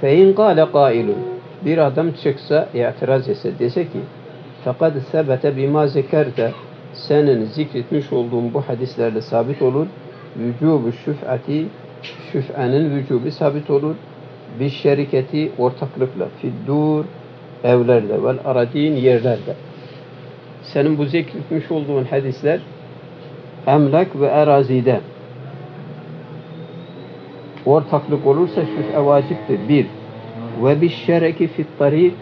Fein kâle kailun bir adam çıksa itiraz etse dese ki fakat sebete bima zekerte senin zikretmiş olduğun bu hadislerle sabit olur. Vücubu şüf'ati şüf'enin vücubu sabit olur. Bir şeriketi ortaklıkla fiddur evlerde vel aradin yerlerde. Senin bu zikretmiş olduğun hadisler emlak ve erazide ortaklık olursa şüf'e vaciptir. Bir. Ve bir şereki fit tarik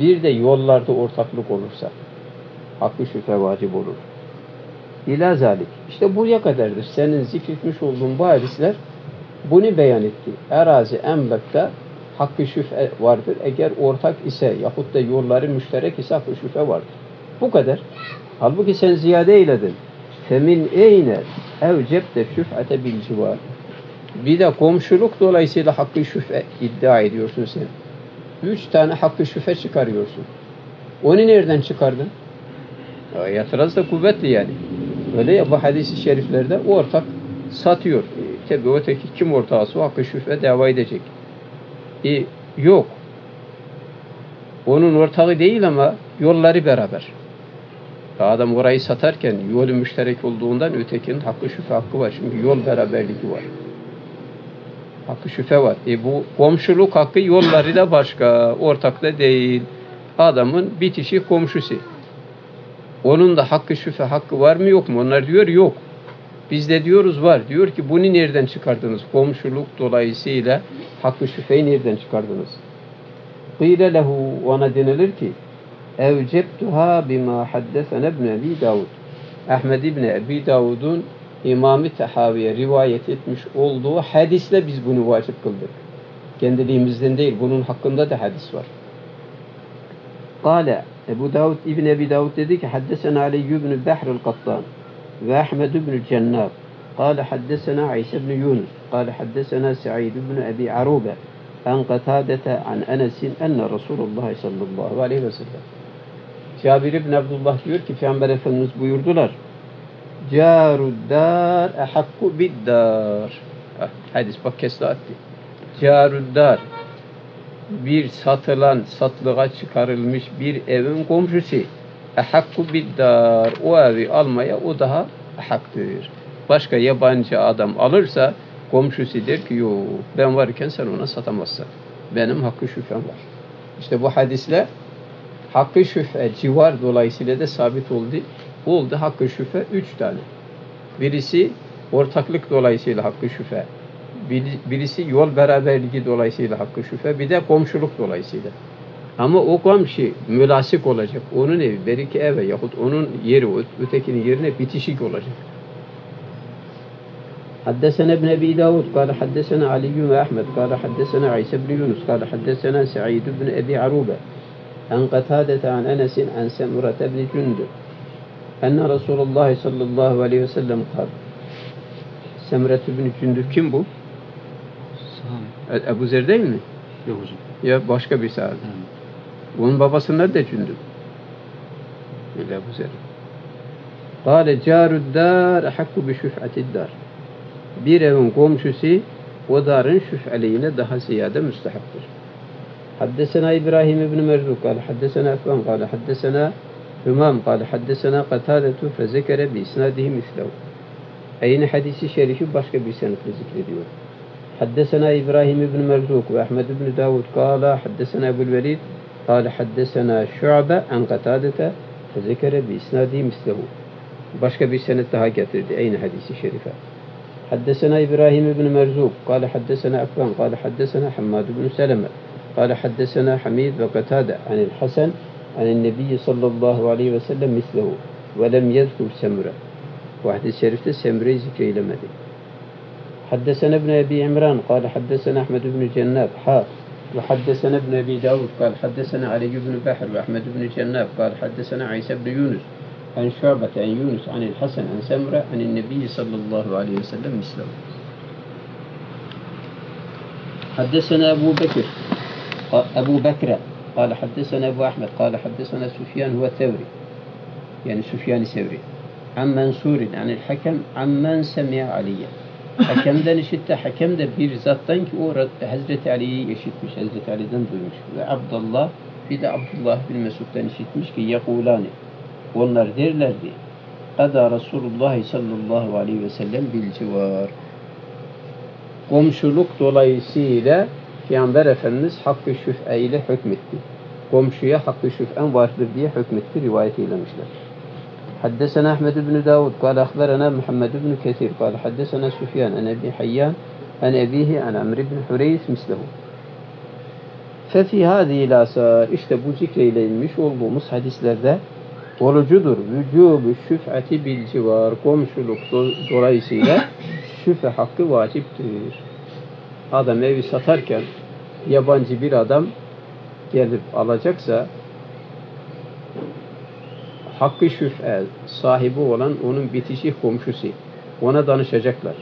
bir de yollarda ortaklık olursa hakkı şüphe vacip olur. İlâ zalik. İşte buraya kadardır. Senin zikretmiş olduğun bu hadisler bunu beyan etti. Erazi emlakta hakkı şüphe vardır. Eğer ortak ise yahut da yolları müşterek ise hakkı şüphe vardır. Bu kadar. Halbuki sen ziyade eyledin. Femin eyne evcepte şüphete bil civar. Bir de komşuluk dolayısıyla hakkı şüphe iddia ediyorsun sen. Üç tane hakkı şüphe çıkarıyorsun. Onu nereden çıkardın? Ya, itiraz da kuvvetli yani. Öyle ya bu hadisi şeriflerde o ortak satıyor. E, tabi öteki kim ortağısı o hakkı şüphe dava edecek. E, yok. Onun ortağı değil ama yolları beraber. Adam orayı satarken yolu müşterek olduğundan ötekinin hakkı şüphe hakkı var. Çünkü yol beraberliği var. Hakkı şüphe var. E bu komşuluk hakkı yolları da başka. Ortakta değil. Adamın bitişi komşusu. Onun da hakkı şüphe hakkı var mı yok mu? Onlar diyor yok. Biz de diyoruz var. Diyor ki bunu nereden çıkardınız? Komşuluk dolayısıyla hakkı şüpheyi nereden çıkardınız? Kıyle lehu ona denilir ki evceptuha bima haddesene ibn Ebi Davud. Ahmed ibn Ebi Davud'un İmam-ı Tehaviye rivayet etmiş olduğu hadisle biz bunu vacip kıldık. Kendiliğimizden değil, bunun hakkında da hadis var. Kale Ebu Davud İbn Ebi Davud dedi ki haddesena Ali ibn Behr el-Kattan ve Ahmed ibn Cennab قال حدثنا عيسى بن يونس قال حدثنا سعيد بن أبي عروبة عن قتادة عن أنس أن رسول الله صلى الله عليه وسلم Cabir ibn Abdullah diyor ki Peygamber Efendimiz buyurdular. Caruddar ehakku biddar. Ah, hadis bak keslatti. Caruddar bir satılan, satlığa çıkarılmış bir evin komşusu. Ehakku biddar. O evi almaya o daha haktır. Başka yabancı adam alırsa komşusu der ki yok ben varken sen ona satamazsın. Benim hakkı şüphem var. İşte bu hadisle hakkı şüphe civar dolayısıyla da sabit oldu Oldu hakkı şüphe üç tane. Birisi ortaklık dolayısıyla hakkı şüphe. Birisi yol beraberliği dolayısıyla hakkı şüphe. Bir de komşuluk dolayısıyla. Ama o komşu mülasik olacak. Onun evi belki eve yahut onun yeri ötekinin yerine bitişik olacak. حدثنا ابن ابي داود قال حدثنا علي واحمد قال حدثنا عيسى بن يونس قال حدثنا سعيد بن ابي عروبه عن قتادة عن انس عن سمرة بن جندب Enne Resulullah sallallahu aleyhi ve sellem kal. Semret bin Cündüf kim bu? Sahabe. E, Ebu Zer değil mi? Yok hocam. Ya başka bir sahabe. Hmm. Onun babasının da Cündüf. Öyle Ebu Zer. Kale carud dar hakku bi şüf'atid dar. Bir evin komşusu o darın şüf'eliğine daha ziyade müstehaktır. Haddesena İbrahim ibn Merzuk kal. Haddesena Efran kal. Haddesena همام قال حدثنا قتادة فذكر بإسناده مثله Aynı hadisi şerifi başka bir senetle zikrediyor. حدثنا إبراهيم بن مرزوق وأحمد بن داود قال حدثنا أبو الوليد قال حدثنا شعبة عن قتادة فذكر بإسناده مثله senet daha getirdi aynı hadisi şerife. حدثنا إبراهيم بن مرزوق قال حدثنا أفوان قال حدثنا حماد بن سلمة قال حدثنا حميد وقتادة عن الحسن عن النبي صلى الله عليه وسلم مثله ولم يذكر سمرة. واحد الشريف سمرة ذكر لمدي حدثنا ابن أبي عمران قال حدثنا أحمد بن جناب حا وحدثنا ابن أبي داود قال حدثنا علي بن بحر وأحمد بن جناب قال حدثنا عيسى بن يونس عن شعبة عن يونس عن الحسن عن سمرة عن النبي صلى الله عليه وسلم مثله. حدثنا أبو بكر أبو بكر قال حدثنا أبو أحمد قال حدثنا سفيان هو الثوري يعني سفيان الثوري عن منصور عن الحكم عن من سمع عليا Hakemden işitti. Hakem de bir zattan ki o Hazreti Ali'yi işitmiş. Hazreti Ali'den duymuş. Ve Abdullah bir de Abdullah bin Mesud'dan işitmiş ki yakulani. Onlar derlerdi. Kada Resulullah sallallahu aleyhi ve sellem bil civar. Komşuluk dolayısıyla Peygamber Efendimiz hakkı şüf'e ile hükmetti. Komşuya hakkı şüf'en vardır diye hükmetti rivayet eylemişler. حدثنا أحمد بن داود قال أخبرنا محمد بن كثير قال حدثنا سفيان عن أبي حيان عن أبيه عن عمرو بن حريث مثله ففي هذه الآثار işte bu zikreyleyilmiş olduğumuz hadislerde olucudur. Vücubu şüf'ati bil civar komşuluk do- dolayısıyla şüfe hakkı vaciptir. Adam evi satarken yabancı bir adam gelip alacaksa hakkı şüf'e sahibi olan onun bitişik komşusu. Ona danışacaklar.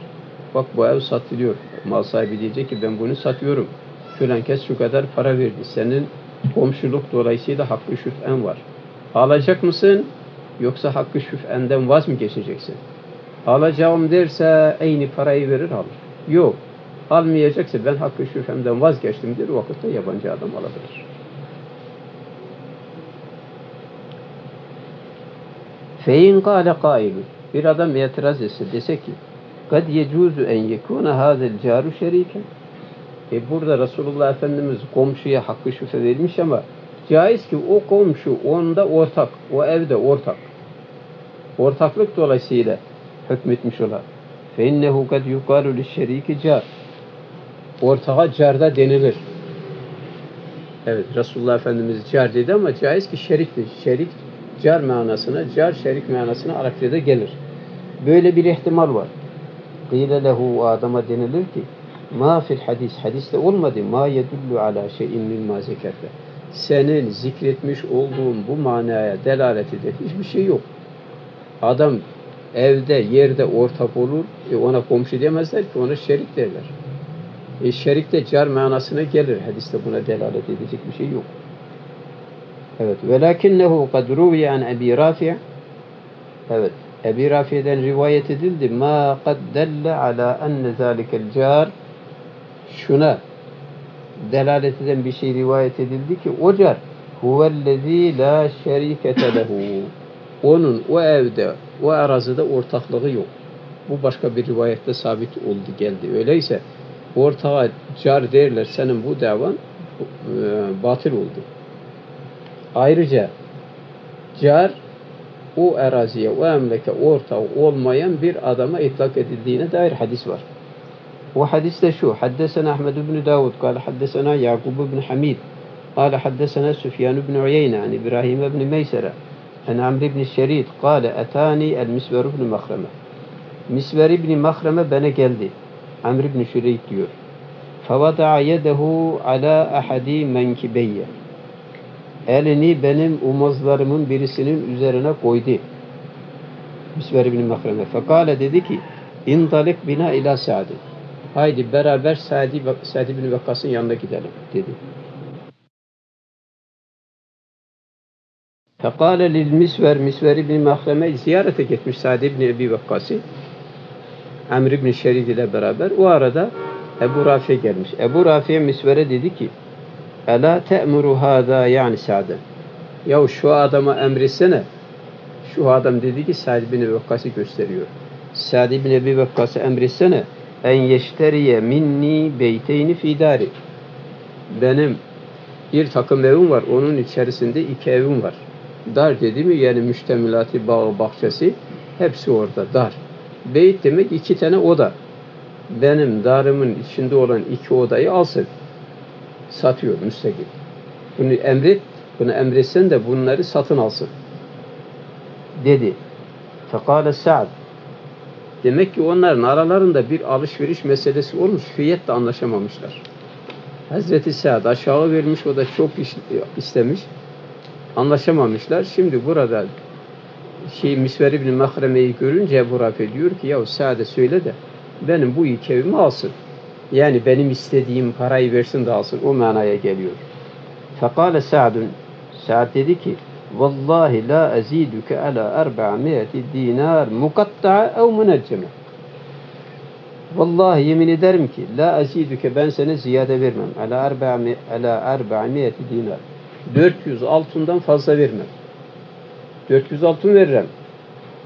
Bak bu ev satılıyor. Mal sahibi diyecek ki ben bunu satıyorum. Filan kes şu kadar para verdi. Senin komşuluk dolayısıyla hakkı şüf'en var. Alacak mısın? Yoksa hakkı şüf'enden vaz mı geçeceksin? Alacağım derse aynı parayı verir alır. Yok Almayacaksa ben hakkı şüphemden vazgeçtim der. O vakitte yabancı adam alabilir. Fein kâle kâilu. Bir adam itiraz etse dese ki kad yecuzu en yekûne hâzel câru şeriken. E burada Resulullah Efendimiz komşuya hakkı şüphe vermiş ama caiz ki o komşu onda ortak, o evde ortak. Ortaklık dolayısıyla hükmetmiş olar. فَاِنَّهُ قَدْ يُقَالُ لِشَّر۪يكِ car. Ortağa carda denilir. Evet Resulullah Efendimiz car dedi ama caiz ki şeriktir. Şerik car manasına, car şerik manasına Arapçada gelir. Böyle bir ihtimal var. Kıyle lehu adama denilir ki ma fil hadis, hadiste olmadı ma yedullu ala şeyin mimma zekerte. Senin zikretmiş olduğun bu manaya delalet eden hiçbir şey yok. Adam evde, yerde ortak olur, e ona komşu demezler ki ona şerik derler. E şerik de car manasına gelir. Hadiste buna delalet edecek bir şey yok. Evet. Velakinnehu kad ruviye an Ebi Rafi' Evet. Ebi Rafi'den rivayet edildi. Ma kad delle ala enne zalikel car şuna delalet eden bir şey rivayet edildi ki o car huvellezî la şerikete lehu onun o evde, o arazide ortaklığı yok. Bu başka bir rivayette sabit oldu, geldi. Öyleyse ortağa car derler, senin bu davan e, batıl oldu. Ayrıca car o araziye, o emleke ortağı olmayan bir adama itlak edildiğine dair hadis var. O hadis de şu. Haddesena Ahmed ibn Davud, kâle haddesena Yakub ibn Hamid, kâle haddesena Süfyan ibn Uyeyne, an İbrahim ibn Meysere, an Amr ibn Şerid, kâle etani el Misver ibn Mahreme. Misver ibn Mahreme bana geldi. Amr ibn Şerid diyor. فَوَضَعَ يَدَهُ عَلَى أَحَدِي مَنْكِبَيَّ Elini benim omuzlarımın birisinin üzerine koydu. Misver ibn Mahreme. Fekale dedi ki İntalik bina ila Sa'di. Haydi beraber Sa'di, Sa'di bin Vakkas'ın yanına gidelim dedi. Fekale lil Misver, Misver ibn Mahreme ziyarete gitmiş Sa'di ibn Ebi Vakkas'ı. Amr ibn Şerid ile beraber. O arada Ebu Rafi gelmiş. Ebu Rafi'ye Misver'e dedi ki Ela te'muru hâzâ yani Sa'den. Ya şu adama emretsene. Şu adam dedi ki Sa'd bin Vakkas'ı gösteriyor. Sa'd bin Ebi Vakkas'ı emretsene. En yeşteriye minni beyteyni fidari. Benim bir takım evim var. Onun içerisinde iki evim var. Dar dedi mi yani müştemilatı, bağı, bahçesi hepsi orada dar. Beyt demek iki tane oda. Benim darımın içinde olan iki odayı alsın. Satıyor müstakil. Bunu emret, bunu emretsen de bunları satın alsın. Dedi. Fekale Sa'd. Demek ki onların aralarında bir alışveriş meselesi olmuş. Fiyetle anlaşamamışlar. Hazreti Sa'd aşağı vermiş, o da çok iş, istemiş. Anlaşamamışlar. Şimdi burada şey Misver İbni Mahreme'yi görünce Ebu Rafi diyor ki ya Sa'de söyle de benim bu iki evimi alsın. Yani benim istediğim parayı versin de alsın. O manaya geliyor. Fekale Sa'dun Sa'd dedi ki Vallahi la aziduke ala erba'miyeti dinar mukatta'a ev münecceme. Vallahi yemin ederim ki la aziduke ben sana ziyade vermem. Ala erba'mi ala erba'miyeti dinar. 400 altından fazla vermem. 400 altın veririm.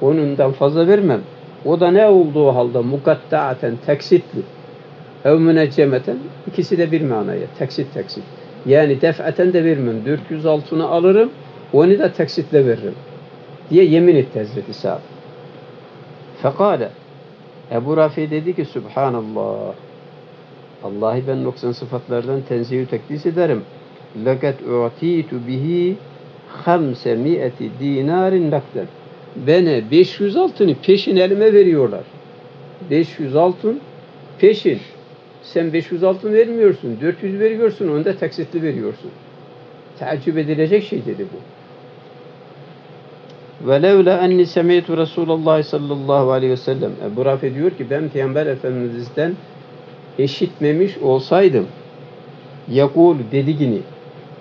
Onundan fazla vermem. O da ne olduğu halde mukattaaten taksitli. Ev müneccemeten ikisi de bir manaya. Taksit taksit. Yani def'aten de vermem. 400 altını alırım. Onu da taksitle veririm. Diye yemin etti Hazreti Sa'd. Fekale Ebu Rafi dedi ki Subhanallah Allah'ı ben noksan sıfatlardan tenzihü tekdis ederim. Lekat u'titu bihi 500 dinarin nakden. Bana 500 altını peşin elime veriyorlar. 500 altın peşin. Sen 500 altın vermiyorsun. 400 veriyorsun. Onu da taksitli veriyorsun. Teaccüp edilecek şey dedi bu. Ve levla enni semi'tu Resulullah sallallahu aleyhi ve sellem. Ebu Rafi diyor ki ben Peygamber Efendimiz'den eşitmemiş olsaydım yakul dediğini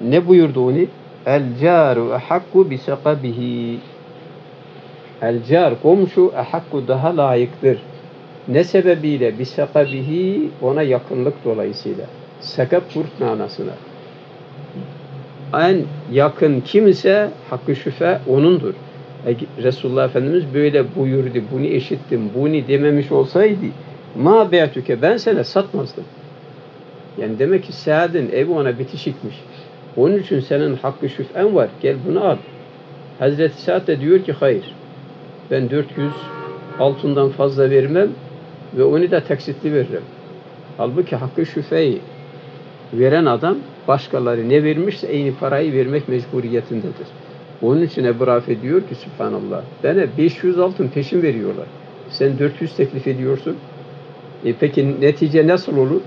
ne buyurdu onu? El caru ahakku bi sakabihi. El car komşu ahakku daha layıktır. Ne sebebiyle? Bi sakabihi ona yakınlık dolayısıyla. Sakab kurt manasına. En yakın kimse hakkı şüfe onundur. E, Resulullah Efendimiz böyle buyurdu, bunu eşittim, bunu dememiş olsaydı ma be'tüke ben sana satmazdım. Yani demek ki Saad'ın evi ona bitişikmiş. Onun için senin hakkı şüphen var. Gel bunu al. Hazreti Sa'd de diyor ki hayır. Ben 400 altından fazla vermem ve onu da taksitli veririm. Halbuki hakkı şüpheyi veren adam başkaları ne vermişse aynı parayı vermek mecburiyetindedir. Onun için Ebu Rafi diyor ki Subhanallah bana 500 altın peşin veriyorlar. Sen 400 teklif ediyorsun. E peki netice nasıl olur?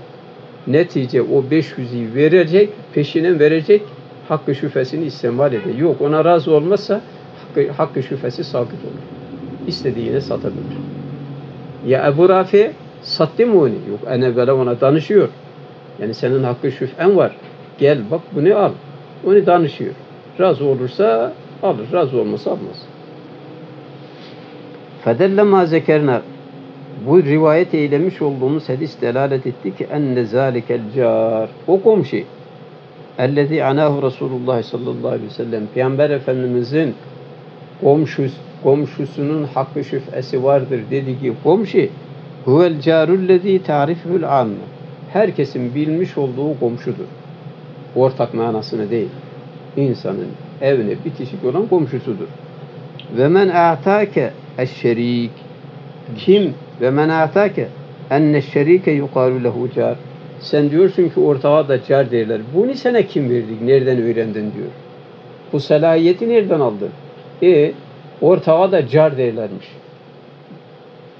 Netice o 500'ü verecek, peşinen verecek, hakkı şüphesini istemal eder. Yok ona razı olmazsa hakkı, hakkı şüphesi sakıt olur. İstediğini satabilir. Ya Ebu Rafi sattı mı onu? Yok en evvela ona danışıyor. Yani senin hakkı şüphen var. Gel bak bunu al. Onu danışıyor. Razı olursa alır. Razı olmasa almaz. Fedelle ma zekerna bu rivayet eylemiş olduğumuz hadis delalet etti ki enne zâlikel car o komşu ellezî anahu Resulullah sallallahu aleyhi ve sellem Peygamber Efendimizin komşus, komşusunun hakkı şüphesi vardır dediği komşu huvel carullezî tarifhül amme herkesin bilmiş olduğu komşudur. Ortak manasını değil. İnsanın evine bitişik olan komşusudur. Ve men a'tâke eşşerik kim ve men a'tâke enne şerike yukalu lehu car sen diyorsun ki ortağa da car derler. Bunu sana kim verdik? Nereden öğrendin diyor. Bu selahiyeti nereden aldın? E ortağa da car derlermiş.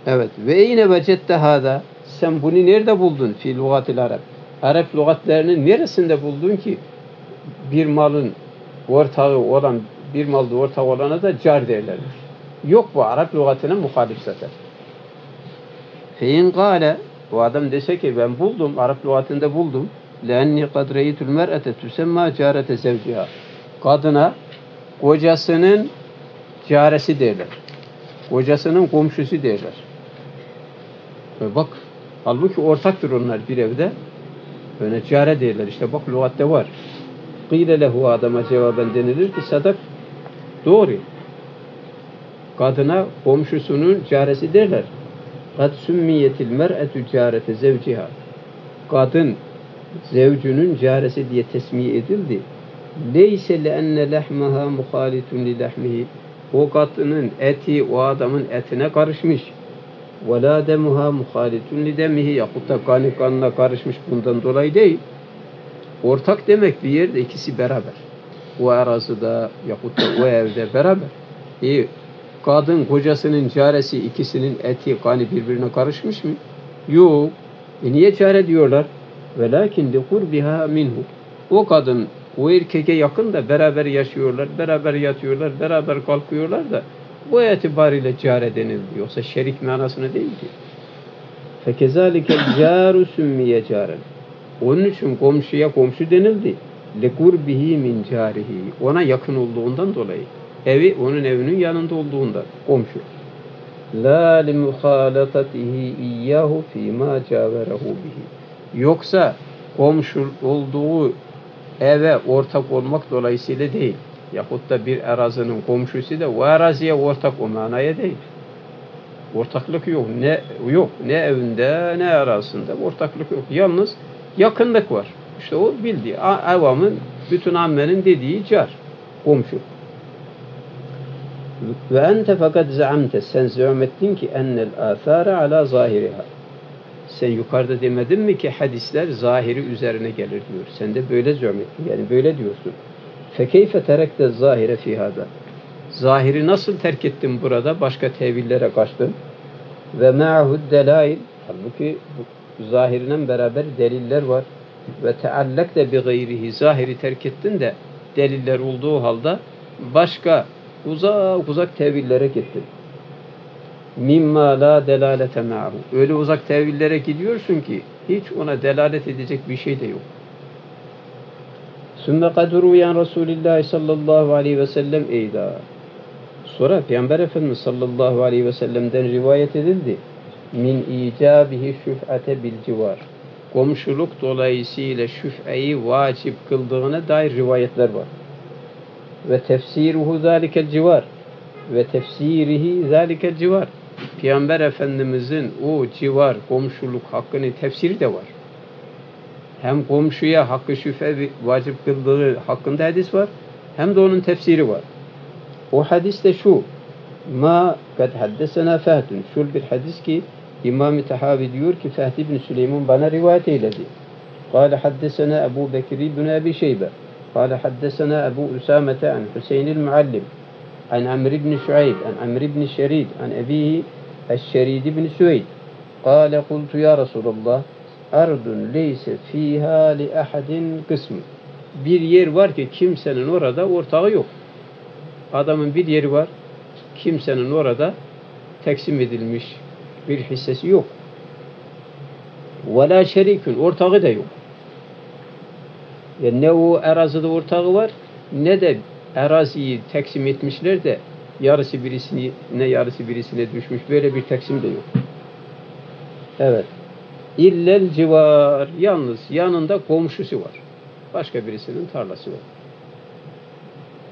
Evet. Ve yine vecette hada sen bunu nerede buldun? Fi lugatil Arap. Arap lügatlerinin neresinde buldun ki bir malın ortağı olan bir malda ortak olana da car derlermiş. Yok bu Arap lügatine muhalif zaten. Fein gale bu adam dese ki ben buldum Arap lügatinde buldum. Lenni kad reyitul mer'ete tüsemma carete zevciha. Kadına kocasının caresi derler. Kocasının komşusu derler. Ve bak halbuki ortaktır onlar bir evde. Böyle care derler. İşte bak lügatte var. Kıyle lehu adama cevaben denilir ki sadak doğru. Kadına komşusunun caresi derler. Kad sümmiyetil mer'etü carete zevciha. Kadın zevcünün caresi diye tesmiye edildi. Leyse le enne lehmeha muhalitun li. O kadının eti o adamın etine karışmış. Ve la demuha muhalitun li demihi. Yakut da kanı kanına karışmış bundan dolayı değil. Ortak demek bir yerde ikisi beraber. O arazıda yakut da o evde beraber. E, kadın kocasının caresi ikisinin eti kanı birbirine karışmış mı? Yok. E niye çare diyorlar? Velakin li kurbiha minhu. O kadın o erkeke yakın da beraber yaşıyorlar, beraber yatıyorlar, beraber kalkıyorlar da Bu itibariyle care denildi. Yoksa şerik manasını değil ki. Fekezalike caru sümmiye caren. Onun için komşuya komşu denildi. Lekurbihi min carihi. Ona yakın olduğundan dolayı. Evi onun evinin yanında olduğundan komşu. La li iyyahu fîmâ câverehu bihi. Yoksa komşu olduğu eve ortak olmak dolayısıyla değil. Yahut da bir arazinin komşusu da o araziye ortak o manaya değil. Ortaklık yok. Ne yok. Ne evinde ne arasında ortaklık yok. Yalnız yakınlık var. İşte o bildiği avamın bütün ammenin dediği car. Komşu. Ve ente fakat zaamte sen zahmettin ki ennel athara ala zahiriha. Sen yukarıda demedin mi ki hadisler zahiri üzerine gelir diyor. Sen de böyle zahmettin. Yani böyle diyorsun. Fekeyfe terekte zahire fi hada. Zahiri nasıl terk ettin burada? Başka tevillere kaçtın. Ve ma'hud delail. Halbuki bu zahirinden beraber deliller var. Ve teallak da bi gayrihi. Zahiri terk ettin de deliller olduğu halde başka uzak uzak tevillere gittin. Mimma la delalete ma'hu. Öyle uzak tevillere gidiyorsun ki hiç ona delalet edecek bir şey de yok. Sümme kadru yan Resulillah sallallahu aleyhi ve sellem eyda. Sonra Peygamber Efendimiz sallallahu aleyhi ve sellem'den rivayet edildi. Min icabihi şüf'ate bil civar. Komşuluk dolayısıyla şüf'eyi vacip kıldığına dair rivayetler var. Ve tefsiruhu zalikel civar. Ve tefsirihi zalikel civar. Peygamber Efendimizin o civar, komşuluk hakkını tefsiri de var. Hem komşuya hakkı şüphe vacip kıldığı hakkında hadis var, hem de onun tefsiri var. O hadis de şu, ma kad haddesena Fehdun. Şul bir hadis ki İmam-ı Tahavi diyor ki Fehd ibn Süleyman bana rivayet eyledi. Kale haddesena Ebu Bekir ibn Ebi Şeybe. Kale haddesena Ebu Üsamete an Hüseyin el-Muallim. عن عمرو بن شعيب عن عمرو بن شريد عن أبيه الشريد بن سويد قال قلت يا رسول الله أرض ليس فيها لأحد قسم bir yer var ki kimsenin orada ortağı yok. Adamın bir yeri var, kimsenin orada teksim edilmiş bir hissesi yok. وَلَا şerikün, ortağı da yok. Yani ne o arazide ortağı var, ne de araziyi teksim etmişler de yarısı birisine ne yarısı birisine düşmüş. Böyle bir teksim de yok. Evet. İllel civar. Yalnız yanında komşusu var. Başka birisinin tarlası var.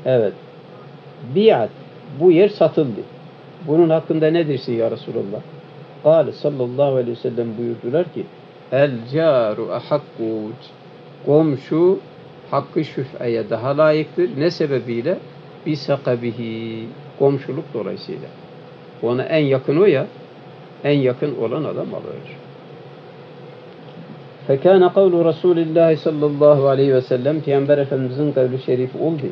Evet. Biat. Bu yer satıldı. Bunun hakkında ne dersin ya Resulallah? Kale sallallahu aleyhi ve sellem buyurdular ki El caru ahakku komşu hakkı şüfeye daha layıktır. Ne sebebiyle? Bir sakabihi komşuluk dolayısıyla. Ona en yakın o ya, en yakın olan adam alır. Fekâne kavlu Resulillahi sallallahu aleyhi ve sellem Peygamber Efendimizin kavli şerifi oldu.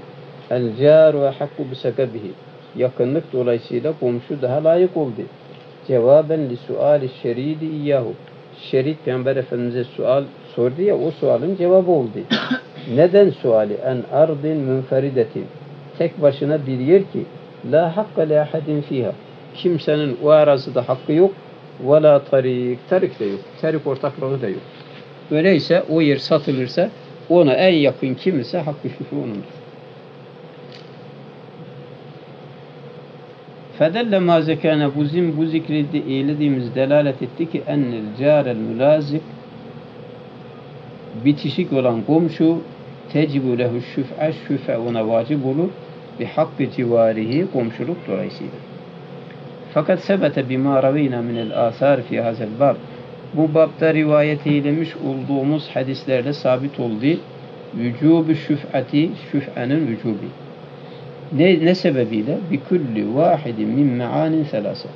El câru hakku bisakabihi. Yakınlık dolayısıyla komşu daha layık oldu. Cevaben li suali şeridi iyyahu. Şerit Peygamber Efendimiz'e sual sordu ya o sualın cevabı oldu. Neden suali? En ardin münferidetin. Tek başına bir yer ki la hakka li ahadin fiha. Kimsenin o arazide hakkı yok. Ve la tarik. Tarik de yok. Tarik ortaklığı da yok. Öyleyse o yer satılırsa ona en yakın kim ise hakkı şüphe onundur. Fedelle ma zekâne bu zim bu zikredi eylediğimiz delalet etti ki ennel cārel mülazik bitişik olan komşu tecibu lehu şüf'e şüf'e ona vacip olur bi hakkı civarihi komşuluk dolayısıyla. Fakat sebete bima ravina minel asar fi hazel bab bu babda rivayet eylemiş olduğumuz hadislerde sabit oldu. Vücubu şüf'ati şüf'enin vücubi. Ne, ne sebebiyle? Bi kulli vahidin min meanin selasa.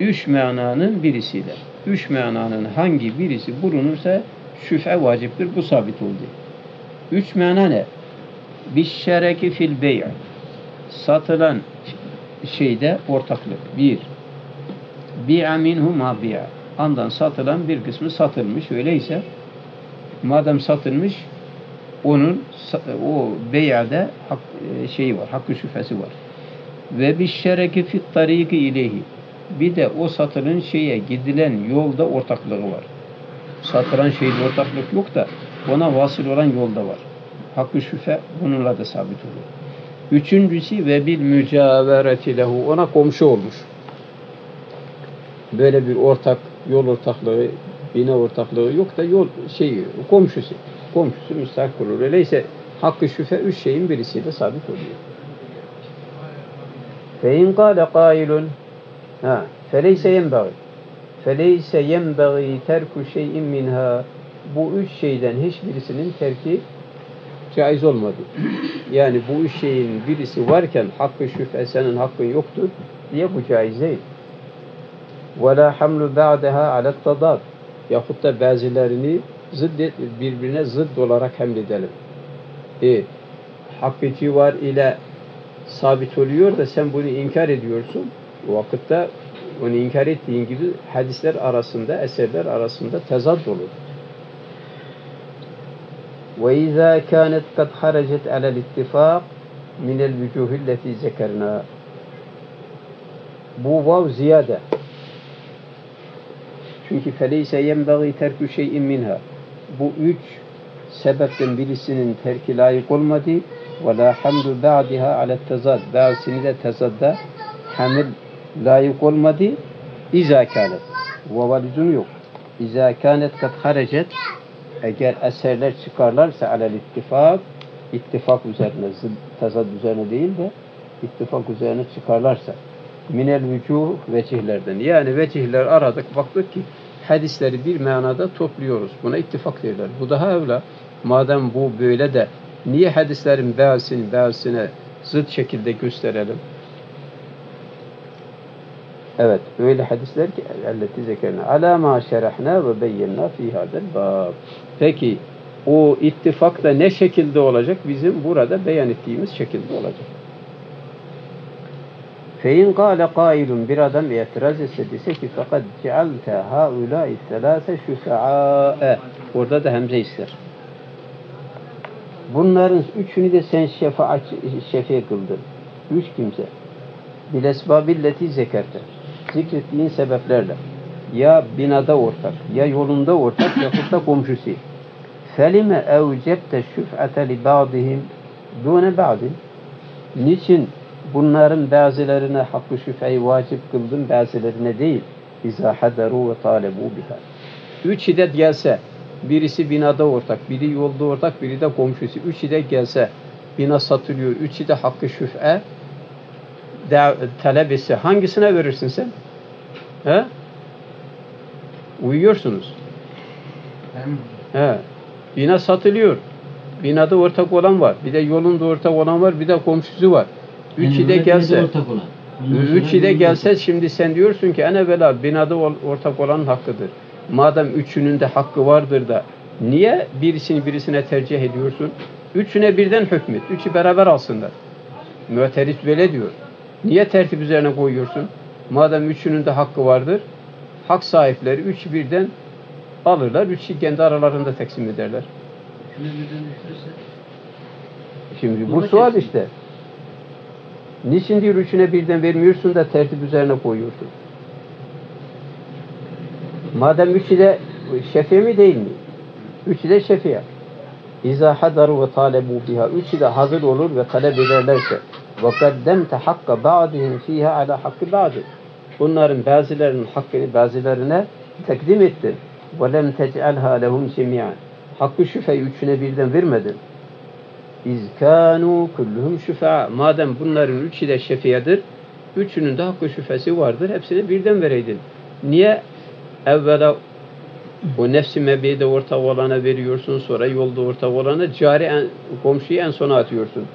Üç mananın birisiyle. Üç mananın hangi birisi bulunursa şüfe vaciptir. Bu sabit oldu. Üç mana ne? Bişşereki fil bey' satılan şeyde ortaklık. Bir. Bi'a minhu ma. Andan satılan bir kısmı satılmış. Öyleyse madem satılmış onun o beyade hak, şeyi var, hakkı şüphesi var. Ve bir şereki fit tariki ileyhi. Bir de o satılan şeye gidilen yolda ortaklığı var. Satılan şeyde ortaklık yok da ona vasıl olan yolda var. Hakkı şüphe bununla da sabit oluyor. Üçüncüsü ve bil mücavereti lehu ona komşu olmuş. Böyle bir ortak yol ortaklığı, bina ortaklığı yok da yol şeyi komşusu. Komşusu müstahak olur. Öyleyse hakkı şüphe üç şeyin birisiyle sabit oluyor. Fe in kâle kâilun ha feleyse yenbâgı feleyse yenbâgı terku şeyin minha bu üç şeyden hiçbirisinin terki caiz olmadı. Yani bu üç şeyin birisi varken hakkı şüphe senin hakkın yoktur diye bu caiz değil. وَلَا حَمْلُ بَعْدَهَا عَلَى التَّضَادِ Yahut da bazılarını zıdd birbirine zıdd olarak hamledelim. E, hakkı var ile sabit oluyor da sen bunu inkar ediyorsun. O vakitte onu inkar ettiğin gibi hadisler arasında, eserler arasında tezat olur. وإذا كانت قد خرجت على الاتفاق من الوجوه التي ذكرنا bu vav ziyade. Çünkü feleyse yenbagi terkü şeyin minha. Bu üç sebepten birisinin terki layık olmadı. Ve la hamdu ba'diha ala tezad. Bazısını de tezadda hamil layık olmadı. İza kânet. Vava yok. İza kânet kat harecet eğer eserler çıkarlarsa alel ittifak ittifak üzerine tezad üzerine değil de ittifak üzerine çıkarlarsa minel vücuh vecihlerden yani vecihler aradık baktık ki hadisleri bir manada topluyoruz. Buna ittifak derler. Bu daha evla madem bu böyle de niye hadislerin bazısını bazısına zıt şekilde gösterelim? Evet, öyle hadisler ki elleti zekerna. Ala ma şerahna ve beyyenna fi hadel bab. Peki o ittifak da ne şekilde olacak? Bizim burada beyan ettiğimiz şekilde olacak. Fein kâle kâilun bir adam itiraz etse dese ki fakat cealte haulâi selâse şüfe'âe orada da hemze ister. Bunların üçünü de sen şefaat şefi kıldın. Üç kimse. Bil esbabilleti zekerte. Zikrettiğin sebeplerle. Ya binada ortak, ya yolunda ortak, yahut da komşusu. Evcepte şüf'ate li ba'dihim dune ba'din. Niçin bunların bazılarına hakkı şüpheyi vacip kıldın, bazılarına değil. Hadaru ve talebu biha. Üç şiddet gelse, birisi binada ortak, biri yolda ortak, biri de komşusu. Üç şiddet gelse, bina satılıyor, üçü de hakkı şüphe de, talep etse hangisine verirsin sen? He? Uyuyorsunuz. He. Bina satılıyor. Binada ortak olan var. Bir de yolunda ortak olan var. Bir de komşusu var. Üçü de gelse. Üçü de gelse şimdi sen diyorsun ki en evvela binada ortak olan hakkıdır. Madem üçünün de hakkı vardır da niye birisini birisine tercih ediyorsun? Üçüne birden hükmet. Üçü beraber alsınlar. Müteris böyle diyor. Niye tertip üzerine koyuyorsun? Madem üçünün de hakkı vardır, hak sahipleri üç birden alırlar, üçü kendi aralarında taksim ederler. Şimdi bu sual işte. Niçin diyor üçüne birden vermiyorsun da tertip üzerine koyuyorsun? Madem üçü de şefi mi değil mi? Üçü de şefiye. İza hadaru ve talebu biha. Üçü de hazır olur ve talep ederlerse وَقَدَّمْتَ حَقَّ بَعْدِهِمْ ف۪يهَا عَلَى حَقِّ بَعْدِ Bunların bazılarının hakkını bazılarına takdim ettin. وَلَمْ تَجْعَلْهَا لَهُمْ جَمِيعًا Hakkı şüpheyi üçüne birden vermedin. İzkanu kulluhum şüfa. Madem bunların üçü de şefiyedir, üçünün de hakkı şüphesi vardır. Hepsini birden vereydin. Niye evvela o nefsi mebiyede ortak olana veriyorsun, sonra yolda ortak olana cari en, komşuyu en sona atıyorsun.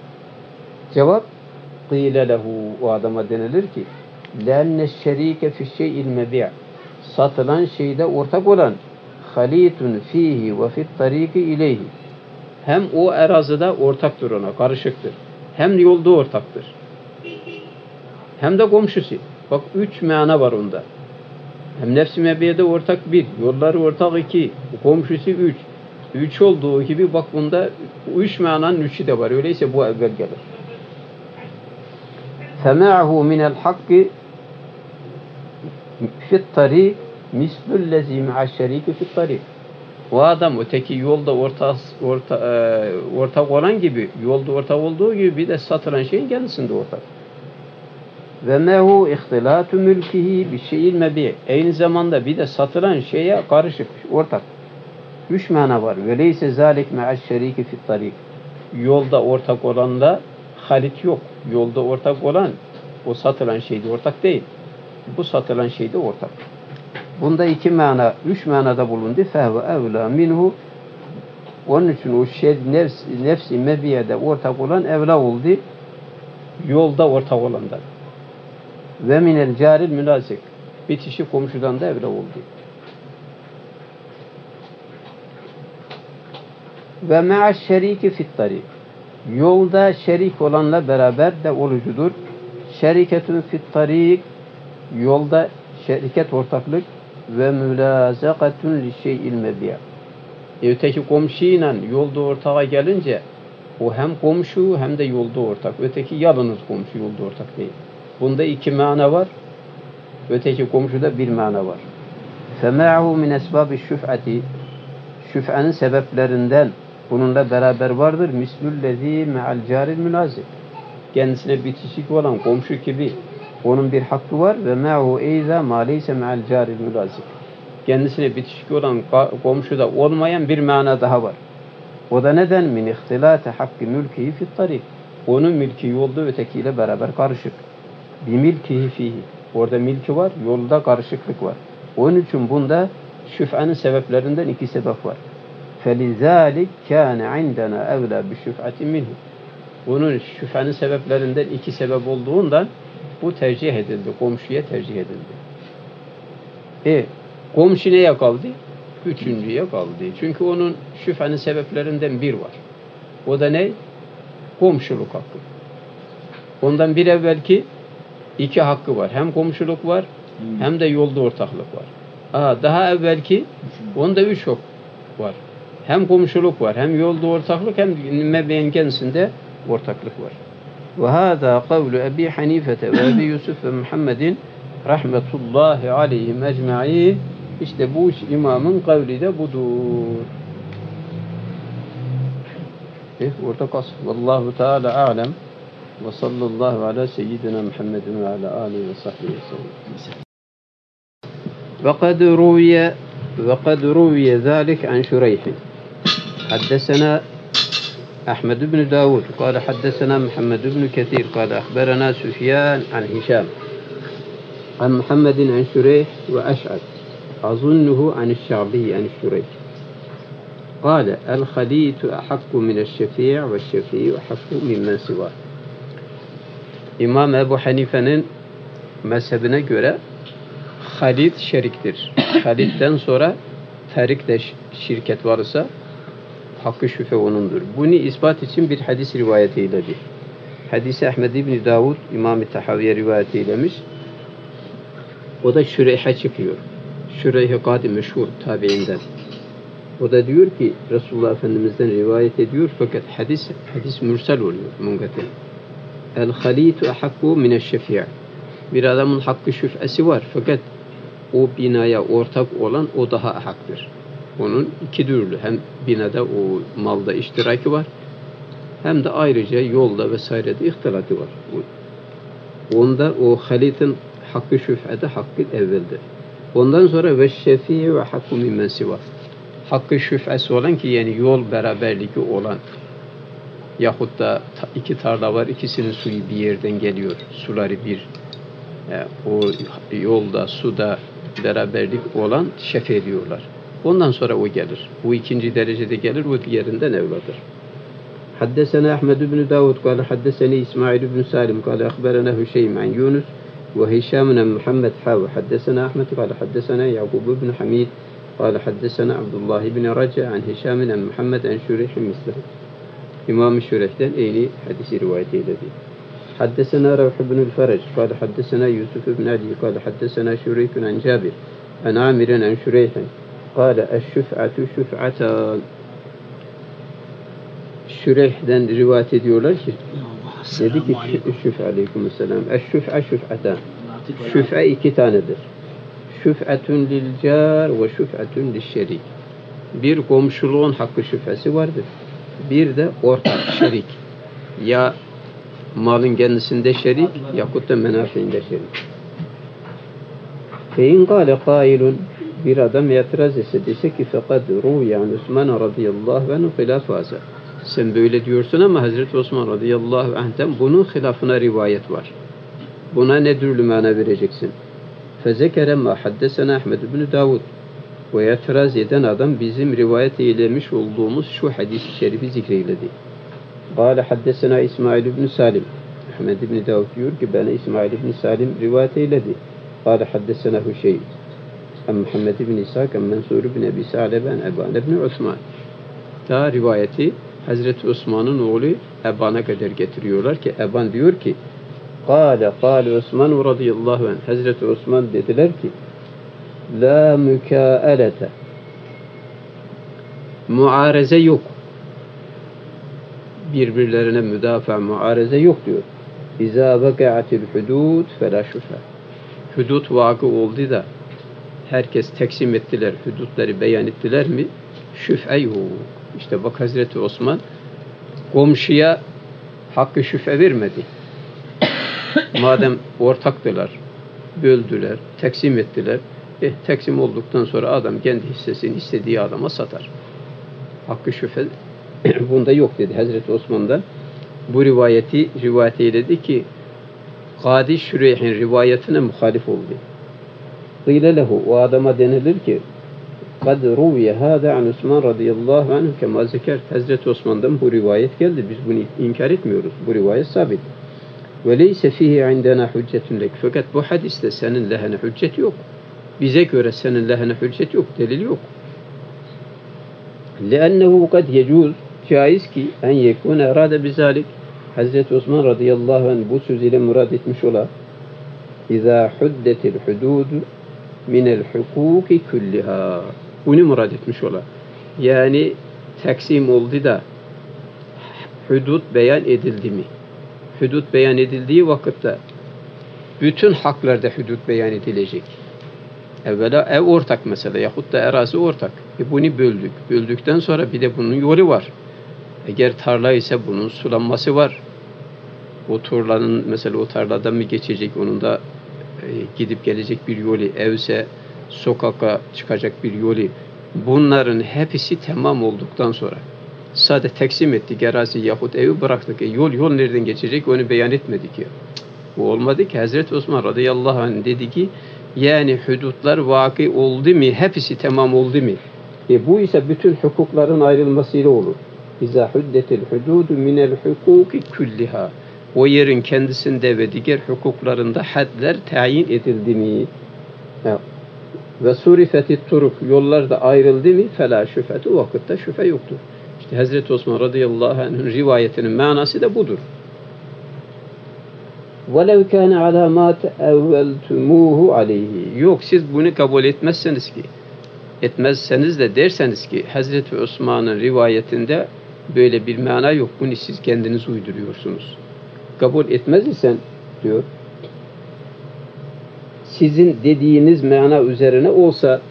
Cevap kıyle lehu o adama denilir ki lenne şerike fi şey'il mebi' satılan şeyde ortak olan halitun fihi ve fit tariki hem o erazide ortaktır ona, karışıktır. Hem yolda ortaktır. Hem de komşusu. Bak üç mana var onda. Hem nefsi mebiyede ortak bir, yolları ortak iki, komşusu üç. Üç olduğu gibi bak bunda üç mananın üçü de var. Öyleyse bu evvel gelir. فَمَعَهُ مِنَ الْحَقِّ فِي الطَّرِيقِ مِسْلُ الَّذ۪ي مَعَ الشَّر۪يكِ فِي الطَّرِيقِ O adam öteki yolda orta, orta, e, ortak olan gibi, yolda ortak olduğu gibi bir de satılan şeyin kendisinde ortak. Ve mehu ihtilatu mülkihi bir şeyil mebi. Aynı zamanda bir de satılan şeye karışık, ortak. Üç mana var. Ve leyse zalik me'aş şeriki fit tarik. Yolda ortak olanla halit yok. Yolda ortak olan o satılan şeyde ortak değil. Bu satılan şeyde ortak. Bunda iki mana, üç manada bulundu. Fehve evla minhu onun için o şey nefs, nefsi mebiyede ortak olan evla oldu. Yolda ortak olandan. Ve minel caril mülazik. Bitişi komşudan da evla oldu. Ve me'aş şeriki fit tarik. Yolda şerik olanla beraber de olucudur. Şeriketün fit tarik. Yolda şeriket ortaklık ve mülazakatun li şey'il mebiya. E öteki komşuyla yolda ortağa gelince o hem komşu hem de yolda ortak. Öteki yalnız komşu yolda ortak değil. Bunda iki mana var. Öteki komşuda bir mana var. فَمَعَهُ مِنْ اَسْبَابِ الشُّفْعَةِ Şüf'anın sebeplerinden bununla beraber vardır. Mislüllezî me'al caril mülazik. Kendisine bitişik olan komşu gibi onun bir hakkı var ve me'hu eyza ma leyse me'al caril mülazik. Kendisine bitişik olan komşuda olmayan bir mana daha var. O da neden? Min ihtilate hakkı mülkihi fit tarik. Onun mülki yolda ötekiyle beraber karışık. Bir milkihi fihi. Orada milki var, yolda karışıklık var. Onun için bunda şüphenin sebeplerinden iki sebep var. فَلِذَٰلِكْ كَانَ عِنْدَنَا اَوْلَى بِشُفْعَةٍ مِنْهُ Bunun şüphenin sebeplerinden iki sebep olduğundan bu tercih edildi. Komşuya tercih edildi. E komşu neye kaldı? Üçüncüye kaldı. Çünkü onun şüphenin sebeplerinden bir var. O da ne? Komşuluk hakkı. Ondan bir evvelki iki hakkı var. Hem komşuluk var hem de yolda ortaklık var. Aa, daha evvelki onda üç hak var. Hem komşuluk var, hem yolda ortaklık, hem mebeğin kendisinde ortaklık var. Ve hâzâ kavlu Ebi Hanifete ve Ebi Yusuf ve Muhammedin rahmetullahi aleyhim ecma'i işte bu üç imamın kavli de budur. Eh, orada kas. Vallahu Teala alem. Ve sallallahu ala seyyidina Muhammedin ve ala alihi ve sahbihi ve sellem. Ve kad ruviye ve kad ruviye zalik an şureyhin. حدثنا أحمد بن داود قال حدثنا محمد بن كثير قال أخبرنا سفيان عن هشام عن محمد عن شريح وأشعث أظنه عن الشعبي عن الشريح قال الخليت أحق من الشفيع والشفيع أحق ممن سواه. İmam Ebu Hanife'nin mezhebine göre halit şeriktir. Halitten sonra terik de şirket varsa hakkı şüphe onundur. Bunu ispat için bir hadis rivayet eyledi. Hadisi Ahmed İbni Davud İmam-ı Tahaviye rivayet eylemiş. O da Şüreyh'e çıkıyor. Şüreyh-i Kadi meşhur tabiinden. O da diyor ki Resulullah Efendimiz'den rivayet ediyor fakat hadis hadis mürsel oluyor mungatil. El halitu ahakku mineşşefi'a. Bir adamın hakkı şüphesi var fakat o binaya ortak olan o daha haktır. Onun iki türlü hem binada o malda iştiraki var hem de ayrıca yolda vesairede ihtilatı var. Onda o halitin hakkı şüphede hakkı evveldir. Ondan sonra ve şefi ve hakkı mimmen siva. Hakkı şüphesi olan ki yani yol beraberliği olan yahut da iki tarla var ikisinin suyu bir yerden geliyor. Suları bir e, o yolda suda beraberlik olan şef ediyorlar. Ondan sonra o gelir. Bu ikinci derecede gelir, o diğerinden evladır. حدثنا أحمد بن داود قال حدثني إسماعيل بن سالم قال أخبرنا هشيم عن يونس وهشام بن محمد حاوى حدثنا أحمد قال حدثنا يعقوب بن حميد قال حدثنا عبد الله بن رجع عن هشام عن محمد عن شريح مثله إمام شريح'ten eyni hadisi rivayet eyledi. حدثنا روح بن الفرج قال حدثنا يوسف بن علي قال حدثنا شريك عن جابر عن عامر عن شريح Kale eşşüf'atü şüf'atan. Şüreyh'den rivayet ediyorlar ki dedi ki şüf aleyküm selam. Eşşüf'e şüf'atan. Şüf'e iki tanedir. Şüf'etün lil car ve şüf'etün lil şerik. Bir komşuluğun hakkı şüfesi vardır. Bir de ortak şerik. Ya malın kendisinde şerik yahut da menafiinde şerik. Fein kâle kâilun bir adam itiraz etse dese ki fekad ruya Osman radıyallahu anhu hilaf haza. Sen böyle diyorsun ama Hazreti Osman radıyallahu anh'ten bunun hilafına rivayet var. Buna ne türlü mana vereceksin? Fezekere ma haddesena Ahmed bin Davud. Ve itiraz eden adam bizim rivayet eylemiş olduğumuz şu hadis-i şerifi zikreyledi. Kale haddesena İsmail bin Salim. Ahmed bin Davud diyor ki bana İsmail bin Salim rivayet eyledi. Kale haddesena Hüşeyb. Em Muhammed bin İshak, em Mensur bin Ebi Sa'lebe, en Eban bin Osman. Ta rivayeti Hazreti Osman'ın oğlu Eban'a kadar getiriyorlar ki Eban diyor ki Kale kale Osman radıyallahu anh Hazreti Osman dediler ki La mükaelete Muareze yok. Birbirlerine müdafaa muareze yok diyor. İza vakaatil hudud fela şüphe. Hudud vakı oldu da herkes teksim ettiler, hudutları beyan ettiler mi? Şüphe yok. İşte bak Hazreti Osman komşuya hakkı şüphe vermedi. Madem ortaktılar, böldüler, teksim ettiler. Eh, teksim olduktan sonra adam kendi hissesini istediği adama satar. Hakkı şüphe bunda yok dedi Hazreti Osman'da. Bu rivayeti rivayet eyledi ki Kadi Şüreyh'in rivayetine muhalif oldu. Kıyle lehu o adama denilir ki kad ruviye hâdâ an Osman radıyallahu anh kema zekert. Hazreti Osman'dan bu rivayet geldi. Biz bunu inkar etmiyoruz. Bu rivayet sabit. Ve leyse fihi indena hüccetun lek. Fakat bu hadiste senin lehine hüccet yok. Bize göre senin lehine hüccet yok. Delil yok. لأنه قد يجوز caiz ki en yekune erade bizalik Hazreti Osman radıyallahu anh bu söz ile murad etmiş ola İza huddetil hudud minel hukuki kulliha. Bunu murad etmiş ola. Yani taksim oldu da hudut beyan edildi mi? Hudut beyan edildiği vakitte bütün haklarda hudut beyan edilecek. Evvela ev ortak mesela yahut da erazi ortak. E bunu böldük. Böldükten sonra bir de bunun yolu var. Eğer tarla ise bunun sulanması var. O tarlanın mesela o tarladan mı geçecek onun da gidip gelecek bir yolu, evse sokaka çıkacak bir yolu. Bunların hepsi tamam olduktan sonra sadece teksim ettik arazi yahut evi bıraktık. E, yol yol nereden geçecek onu beyan etmedik ya. Bu olmadı ki Hazreti Osman radıyallahu anh dedi ki yani hudutlar vaki oldu mu hepsi tamam oldu mu? E bu ise bütün hukukların ayrılmasıyla olur. İza huddetil hududu minel hukuki külliha O yerin kendisinde ve diğer hukuklarında hadler tayin edildi mi? Ve surifeti turuk yollar da ayrıldı mı? Fela şüpheti vakitte şüphe yoktur. İşte Hazreti Osman radıyallahu anh'ın rivayetinin manası da budur. وَلَوْ كَانَ عَلَى مَا تَأَوَّلْتُمُوهُ عَلَيْهِ Yok siz bunu kabul etmezseniz ki etmezseniz de derseniz ki Hazreti Osman'ın rivayetinde böyle bir mana yok. Bunu siz kendiniz uyduruyorsunuz. Kabul etmez isen diyor sizin dediğiniz mana üzerine olsa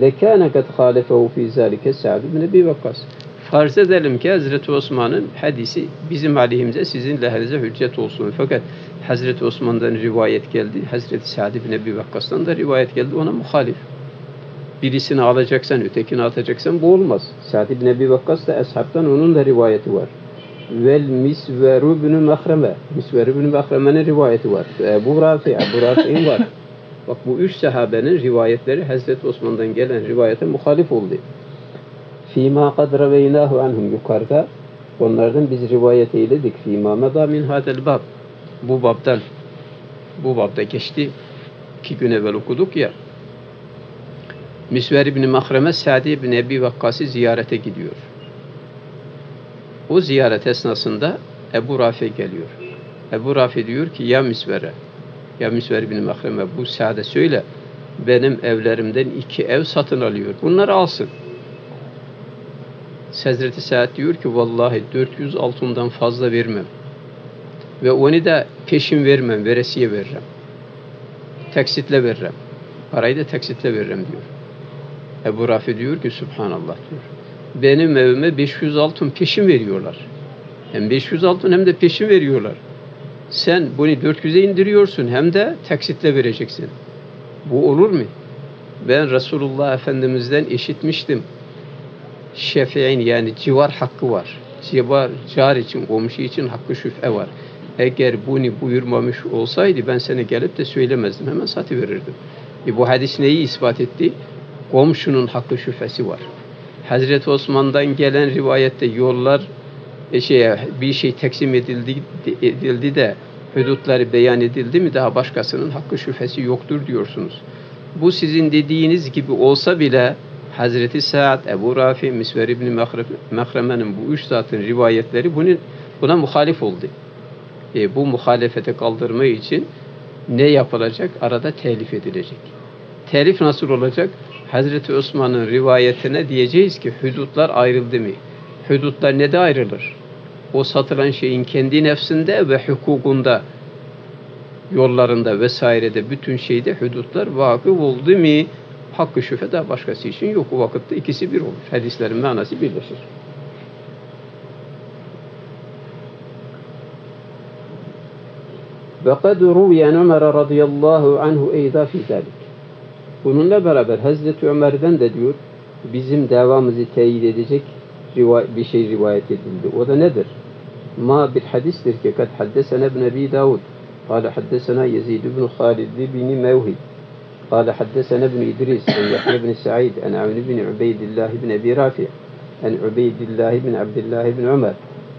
lekâne kad hâlefehu fî zâlike Sa'd ibn Ebi Vakkas. Farz edelim ki Hazreti Osman'ın hadisi bizim aleyhimize sizin lehinize hüccet olsun. Fakat Hazreti Osman'dan rivayet geldi. Hazreti Sa'd ibn Ebi Vakkas'tan da rivayet geldi. Ona muhalif birisini alacaksan, ötekini atacaksan bu olmaz. Sa'd ibn Ebi Vakkas da eshabtan onun da rivayeti var. Vel misveru ibn Mahreme. Misveru ibn Mahreme'nin rivayeti var. Ebu Rafi, Ebu Rafi'in var. Bak bu üç sahabenin rivayetleri Hazreti Osman'dan gelen rivayete muhalif oldu. Fîmâ kad reveynahu anhum yukarıda onlardan biz rivayet eyledik. Fîmâ medâ min hadel bab. Bu babdan bu babda geçti. iki gün evvel okuduk ya. Misver İbni Mahreme Sa'di İbni Ebi Vakkas'ı ziyarete gidiyor. O ziyaret esnasında Ebu Rafi geliyor. Ebu Rafi diyor ki ya Misver'e ya Misver İbni Mahreme bu Sa'de söyle benim evlerimden iki ev satın alıyor. Bunları alsın. Hazreti Sa'd diyor ki vallahi 400 altından fazla vermem. Ve onu da peşin vermem, veresiye veririm. Teksitle veririm. Parayı da teksitle veririm diyor. Ebu Rafi diyor ki Subhanallah diyor. Benim evime 500 altın peşin veriyorlar. Hem 500 altın hem de peşin veriyorlar. Sen bunu 400'e indiriyorsun hem de taksitle vereceksin. Bu olur mu? Ben Resulullah Efendimiz'den işitmiştim. Şefi'in yani civar hakkı var. Civar, car için, komşu için hakkı şüphe var. Eğer bunu buyurmamış olsaydı ben sana gelip de söylemezdim. Hemen satıverirdim. E bu hadis neyi ispat etti? Komşunun hakkı şüphesi var. Hazreti Osman'dan gelen rivayette yollar e, şeye, bir şey teksim edildi, edildi de hudutları beyan edildi mi daha başkasının hakkı şüphesi yoktur diyorsunuz. Bu sizin dediğiniz gibi olsa bile Hazreti Sa'd, Ebu Rafi, Misver İbni Mehreme'nin bu üç zatın rivayetleri bunun, buna muhalif oldu. E, bu muhalefete kaldırma için ne yapılacak? Arada telif edilecek. Telif nasıl olacak? Hazreti Osman'ın rivayetine diyeceğiz ki hudutlar ayrıldı mı? Hudutlar ne de ayrılır? O satılan şeyin kendi nefsinde ve hukukunda yollarında vesairede bütün şeyde hudutlar vakıf oldu mu hakkı şüphe de başkası için yok. O vakitte ikisi bir olur. Hadislerin manası birleşir. Ve kad ruviyen Ömer radıyallahu anhu eyda fi zalik. Bununla beraber Hazreti Ömer'den de diyor bizim davamızı teyit edecek bir şey rivayet edildi. O da nedir? Ma bir hadistir ki kad haddesene ibn Ebi Davud قال حدثنا يزيد بن خالد بن موهب قال حدثنا ابن إدريس عن يحيى بن سعيد عن عون بن عبيد الله بن أبي رافع عن عبيد الله بن عبد الله بن عمر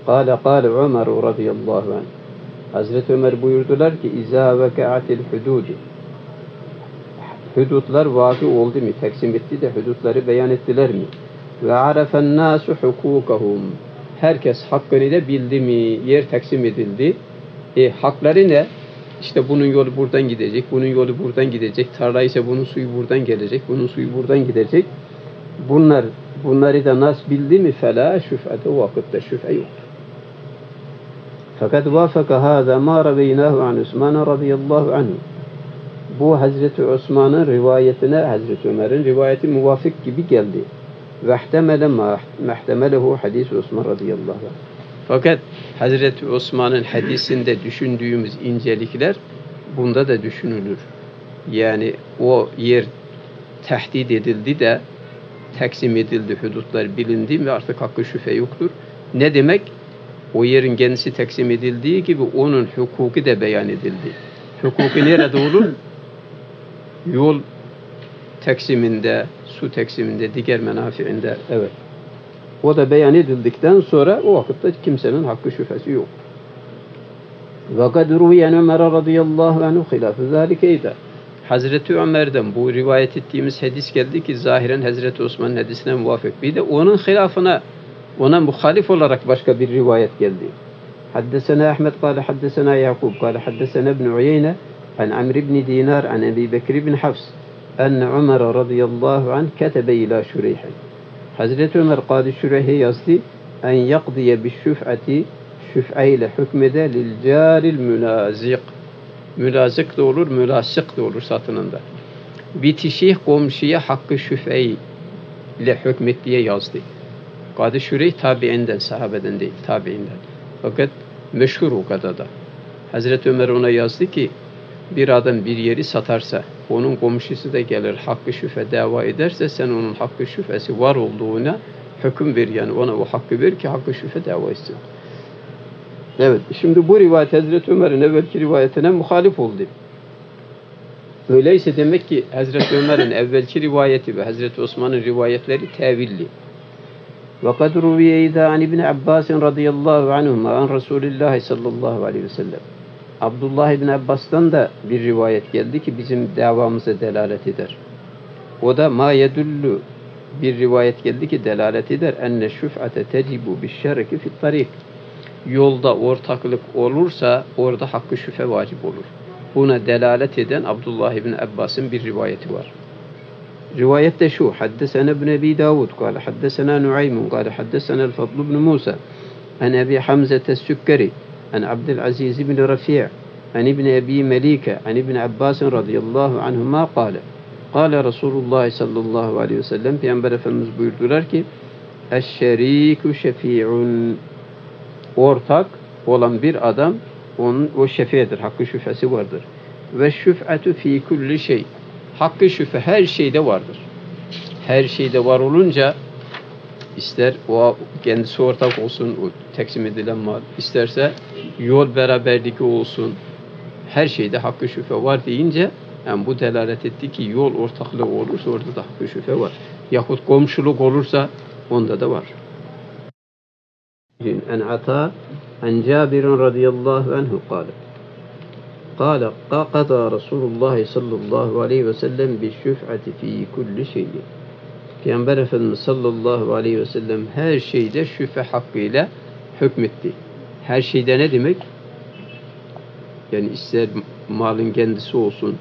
قال قال عمر رضي الله عنه Hazreti Ömer buyurdular ki İzâ vekâatil hudûd Hudutlar vaki oldu mu? Teksim etti de hudutları beyan ettiler mi? Ve arefen nâsu hukûkahum Herkes hakkını da bildi mi? Yer teksim edildi. E, hakları ne? İşte bunun yolu buradan gidecek, bunun yolu buradan gidecek. Tarla ise bunun suyu buradan gelecek, bunun suyu buradan gidecek. Bunlar bunları da nas bildi mi fela şüphede o vakitte şüphe yok. Fakat vafaka hâzâ mâ rabeynâhu an Osman radıyallahu anhu. Bu Hazreti Osman'ın rivayetine Hazreti Ömer'in rivayeti muvafık gibi geldi. Ve ihtemele ma ihtemelehu hadis Osman radıyallahu anh. Fakat Hazreti Osman'ın hadisinde düşündüğümüz incelikler bunda da düşünülür. Yani o yer tehdit edildi de taksim edildi, hudutlar bilindi ve artık hakkı şüphe yoktur. Ne demek? O yerin kendisi taksim edildiği gibi onun hukuku da beyan edildi. Hukuku nerede olur? yol teksiminde, su teksiminde, diğer menafiinde evet. O da beyan edildikten sonra o vakitte kimsenin hakkı şüphesi yok. Ve kad ruyen Ömer radıyallahu anhu hilafı zalikeyde. Hazreti Ömer'den bu rivayet ettiğimiz hadis geldi ki zahiren Hazreti Osman'ın hadisine muvafık. Bir de onun hilafına ona muhalif olarak başka bir rivayet geldi. Haddesena Ahmet kâle haddesena Yakub kâle haddesena İbn Uyeyne عن عمرو بن دينار عن أبي بكر بن حفص أن عمر رضي الله عنه كتب إلى شريح Hazreti Ömer Kadı Şürehe yazdı. En yakdiye bi şüf'ati şüf'e ile hükmede lil caril mülazik. Mülazik de olur, mülasik de olur satınında. Bitişih komşuya hakkı şüf'e ile hükmet diye yazdı. Kadı Şüreyh tabiinden, sahabeden değil, tabiinden. Fakat meşhur o kadar da. Hazreti Ömer ona yazdı ki bir adam bir yeri satarsa, onun komşusu da gelir hakkı şüphe dava ederse sen onun hakkı şüphesi var olduğuna hüküm ver yani ona o hakkı ver ki hakkı şüphe dava etsin. Evet şimdi bu rivayet Hazreti Ömer'in evvelki rivayetine muhalif oldu. Öyleyse demek ki Hazreti Ömer'in evvelki rivayeti ve Hazreti Osman'ın rivayetleri tevilli. وقد روي إذا عن ابن عباس رضي الله عنهما عن رسول الله صلى الله عليه وسلم Abdullah İbni Abbas'tan da bir rivayet geldi ki bizim davamıza delalet eder. O da ma yedullu bir rivayet geldi ki delalet eder. Enne şüf'ate tecibu bişşereki fit tarik. Yolda ortaklık olursa orada hakkı şüphe vacip olur. Buna delalet eden Abdullah İbni Abbas'ın bir rivayeti var. Rivayette şu. Haddesene ibn Ebi Davud. Kale haddesena Nuaymun. Kale haddesena el-Fadl ibn Musa. An Ebi Hamzete Sükkeri. عن عبد العزيز بن رفيع عن ابن أبي مليكة عن ابن عباس رضي الله عنهما قال قال رسول الله صلى الله عليه وسلم Peygamber Efendimiz buyurdular ki Eşşerikü şefi'un ortak olan bir adam onun o şefiyedir. Hakkı şüphesi vardır. Ve şüf'etü fi kulli şey. Hakkı şüphe her şeyde vardır. Her şeyde var olunca ister o kendisi ortak olsun o teksim edilen mal, isterse yol beraberlik olsun, her şeyde hakkı şüphe var deyince yani bu delalet etti ki yol ortaklığı olursa orada da hakkı şüphe var. Yahut komşuluk olursa onda da var. En Ata en Cabir radıyallahu anhu kâle قال قضى رسول الله sallallahu aleyhi ve sellem bi şüf'ati fi kulli şeyin. Peygamber Efendimiz sallallahu aleyhi ve sellem her şeyde şüphe hakkıyla hükmetti. Her şeyde ne demek? Yani ister malın kendisi olsun,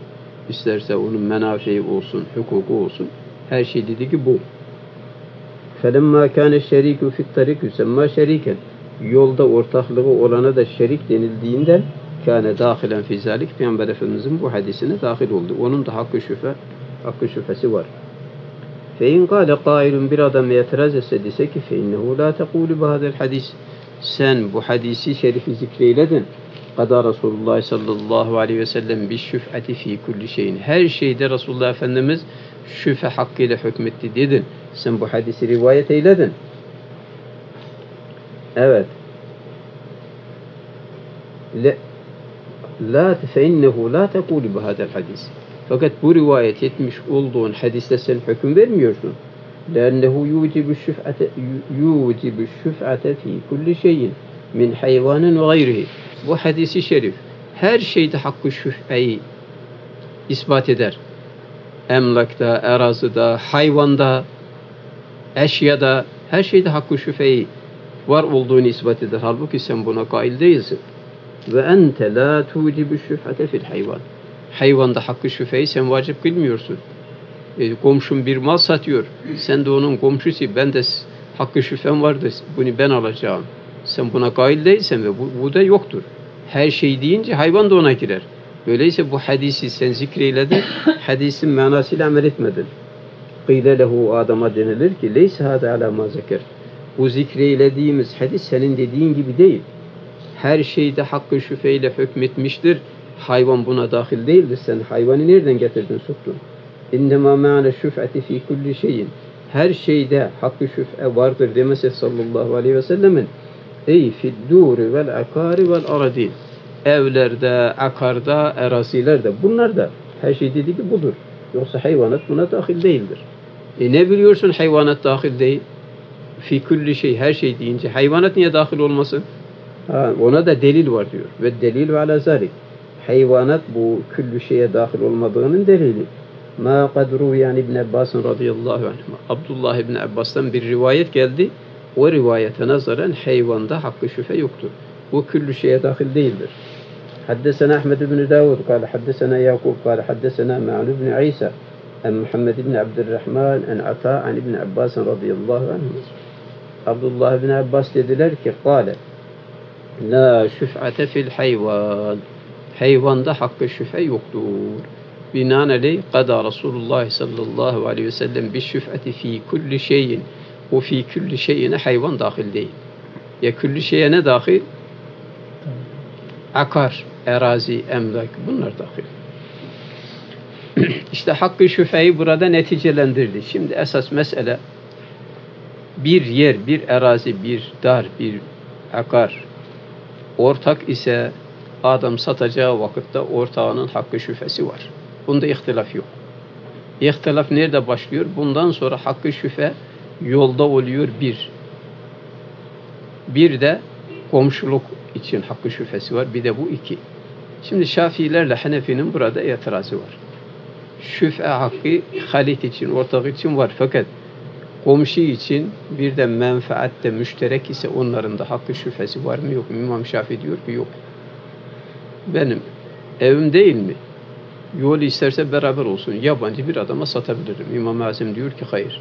isterse onun menafei olsun, hukuku olsun. Her şey dedi ki bu. فَلَمَّا كَانَ الشَّرِيكُ فِي الطَّرِيقِ يُسَمَّا شَرِيكًا Yolda ortaklığı olana da şerik denildiğinden kâne dâhilen fî zâlik Peygamber Efendimizin bu hadisine dahil oldu. Onun da hakkı şüphe, hakkı şüphesi var. Fein kâle kailun bir adam itiraz etse dese ki feinnehu la tekulü bahadel hadis. Sen bu hadisi şerifi zikreyledin. Kada Resulullah sallallahu aleyhi ve sellem bir şüf'ati fi kulli şeyin. Her şeyde Resulullah Efendimiz şüfe hakkıyla hükmetti dedin. Sen bu hadisi rivayet eyledin. Evet. La, la feinnehu la tekulü bahadel hadis. Fakat bu rivayet etmiş olduğun hadiste sen hüküm vermiyorsun. لأنه يوجب الشفعة يوجب الشفعة في كل شيء من حيوان وغيره bu hadisi şerif her şeyde hakkı şüpheyi ispat eder. Emlakta, erazıda, hayvanda, eşyada, her şeyde hakkı şüpheyi var olduğunu ispat eder. Halbuki sen buna kail değilsin. Ve ente la tucibu şüphete fil hayvan. Hayvanda hakkı şüpheyi sen vacip kılmıyorsun. E, komşum bir mal satıyor. Sen de onun komşusu. Ben de hakkı şüphem vardı. Bunu ben alacağım. Sen buna kail değilsen ve bu, bu da yoktur. Her şey deyince hayvan da ona girer. Öyleyse bu hadisi sen zikreyledin, hadisin manasıyla amel etmedin. Kıyle lehu adama denilir ki leyse hâde alâ mâ zeker. Bu zikreylediğimiz hadis senin dediğin gibi değil. Her şeyde hakkı şüpheyle hükmetmiştir. Hayvan buna dahil değildir. Sen hayvanı nereden getirdin soktun? İnnemâ mâne şüf'ati fî kulli şeyin. Her şeyde hakkı şüphe vardır demesi sallallahu aleyhi ve sellemin Ey fiddûri vel akari vel aradil. Evlerde, akarda, erazilerde. Bunlar da her şey dedi ki budur. Yoksa hayvanat buna dahil değildir. E ne biliyorsun hayvanat dahil değil? Fi kulli şey, her şey deyince hayvanat niye dahil olmasın? Ha, ona da delil var diyor. Ve delil ve ala zalik Hayvanat bu küllü şeye dahil olmadığının delili. Ma kadru yani İbn Abbas radıyallahu anh. Abdullah İbn Abbas'tan bir rivayet geldi o rivayete nazaran hayvanda hakkı şüphe yoktur. Bu küllü şeye dahil değildir. حدثنا أحمد بن داود قال حدثنا يعقوب قال حدثنا معن بن عيسى عن محمد بن عبد الرحمن عن عطاء عن ابن عباس رضي الله عنه Abdullah bin Abbas dediler ki kâle La şüf'ate fil hayvan Hayvanda hakkı şüphe yoktur. Binaenaleyh kada Resulullah sallallahu aleyhi ve sellem bir şüf'ati fi kulli şeyin o fi külli şeyine hayvan dahil değil. Ya külli şeye ne dahil? Akar, erazi, emlak bunlar dahil. İşte hakkı şüpheyi burada neticelendirdi. Şimdi esas mesele bir yer, bir erazi, bir dar, bir akar ortak ise adam satacağı vakitte ortağının hakkı şüphesi var. Bunda ihtilaf yok. İhtilaf nerede başlıyor? Bundan sonra hakkı şüphe yolda oluyor bir. Bir de komşuluk için hakkı şüphesi var. Bir de bu iki. Şimdi Şafiilerle Hanefi'nin burada itirazı var. Şüphe hakkı halit için, ortak için var. Fakat komşu için bir de menfaatte müşterek ise onların da hakkı şüphesi var mı yok mu? İmam Şafii diyor ki yok. Benim evim değil mi? Yol isterse beraber olsun. Yabancı bir adama satabilirim. İmam Azim diyor ki hayır.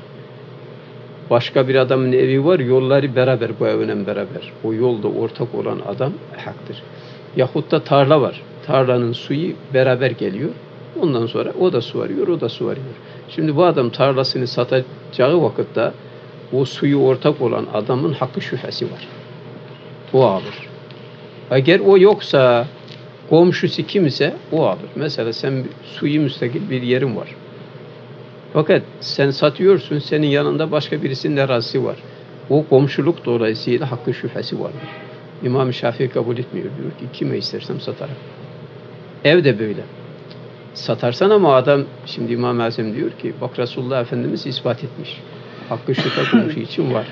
Başka bir adamın evi var, yolları beraber bu evine beraber. O yolda ortak olan adam haktır. Yahut da tarla var. Tarlanın suyu beraber geliyor. Ondan sonra o da su varıyor, o da su varıyor. Şimdi bu adam tarlasını satacağı vakitte o suyu ortak olan adamın hakkı şüphesi var. O alır. Eğer o yoksa komşusu kimse o alır. Mesela sen suyu müstakil bir yerin var. Fakat sen satıyorsun, senin yanında başka birisinin arazisi var. O komşuluk dolayısıyla hakkı şüphesi vardır. İmam Şafii kabul etmiyor. Diyor ki kime istersem satarım. Ev de böyle. Satarsan ama adam, şimdi İmam Azam diyor ki bak Resulullah Efendimiz ispat etmiş. Hakkı şüphe komşu için var.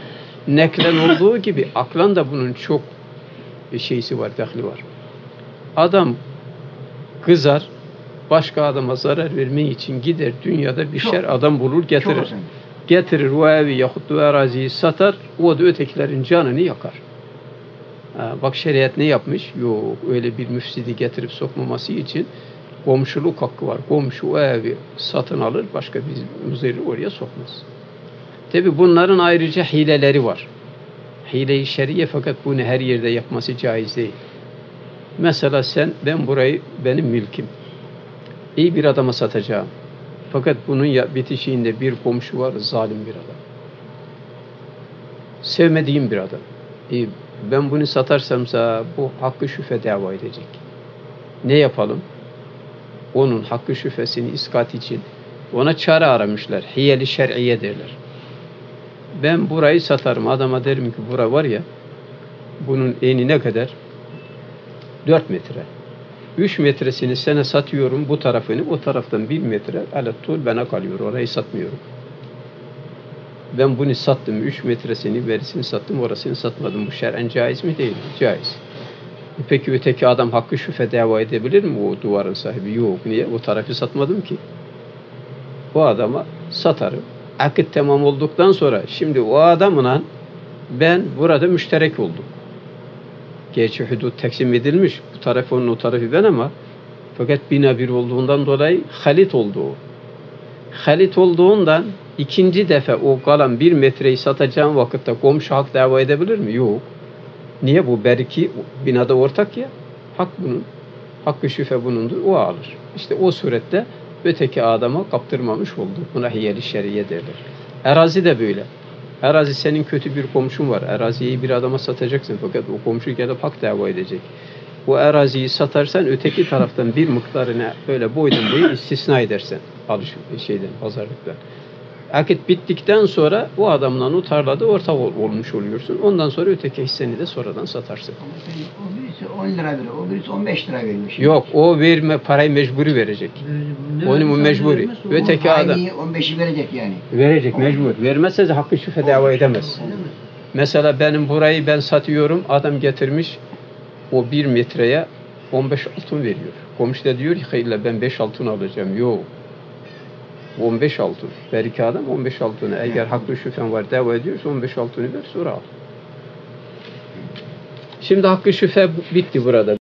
Neklen olduğu gibi aklan da bunun çok şeysi var, dahli var. Adam kızar, başka adama zarar vermek için gider dünyada bir Çok. şer adam bulur getirir. Getirir o evi yahut o araziyi satar, o da ötekilerin canını yakar. Ha, bak şeriat ne yapmış? Yok öyle bir müfsidi getirip sokmaması için komşuluk hakkı var. Komşu o evi satın alır, başka bir müzeri oraya sokmaz. Tabi bunların ayrıca hileleri var. Hile-i şeriye fakat bunu her yerde yapması caiz değil. Mesela sen, ben burayı benim mülkim. İyi bir adama satacağım. Fakat bunun ya- bitişiğinde bir komşu var, zalim bir adam. Sevmediğim bir adam. İyi, ben bunu satarsamsa bu hakkı şüphe dava edecek. Ne yapalım? Onun hakkı şüphesini iskat için ona çare aramışlar. Hiyeli şer'iye derler. Ben burayı satarım. Adama derim ki bura var ya bunun eni ne kadar? 4 metre. 3 metresini sana satıyorum bu tarafını, o taraftan 1 metre alettul bana kalıyor. Orayı satmıyorum. Ben bunu sattım. 3 metresini verisini sattım. Orasını satmadım. Bu şer'en caiz mi değil? Caiz. E Peki öteki adam hakkı şüphe dava edebilir mi o duvarın sahibi? Yok. Niye? O tarafı satmadım ki. O adama satarım. Akit tamam olduktan sonra şimdi o adamla ben burada müşterek oldum. Gerçi hudut taksim edilmiş. Bu taraf onun o tarafı ben ama fakat bina bir olduğundan dolayı halit oldu o. Halit olduğundan ikinci defa o kalan bir metreyi satacağım vakitte komşu hak dava edebilir mi? Yok. Niye bu? Belki binada ortak ya. Hak bunun. Hakkı şüphe bunundur. O alır. İşte o surette öteki adama kaptırmamış oldu. Buna hiyeli şeriye derler. Erazi de böyle. Erazi senin kötü bir komşun var. Eraziyi bir adama satacaksın fakat o komşu gelip hak dava edecek. O eraziyi satarsan öteki taraftan bir miktarını böyle boydan boyu istisna edersen alış şeyden pazarlıktan. Akit bittikten sonra o adamla o tarlada ortak ol- olmuş oluyorsun. Ondan sonra öteki hisseni de sonradan satarsın. O birisi 10 lira veriyor, o birisi 15 lira vermiş. Yok o verme parayı mecburi verecek. Onu mu mecburi? Öteki adam Aynı 15'i verecek yani. verecek mecbur. Vermezse de hakkı şüphe dava edemez. Mesela benim burayı ben satıyorum. Adam getirmiş o bir metreye 15 altın veriyor. Komşu da diyor ki hayırla ben 5 altın alacağım. Yok. 15 altın. Belki adam 15 altını. Eğer haklı şüphen var dava ediyorsa 15 altını ver sonra al. Şimdi hakkı şüphe bitti burada.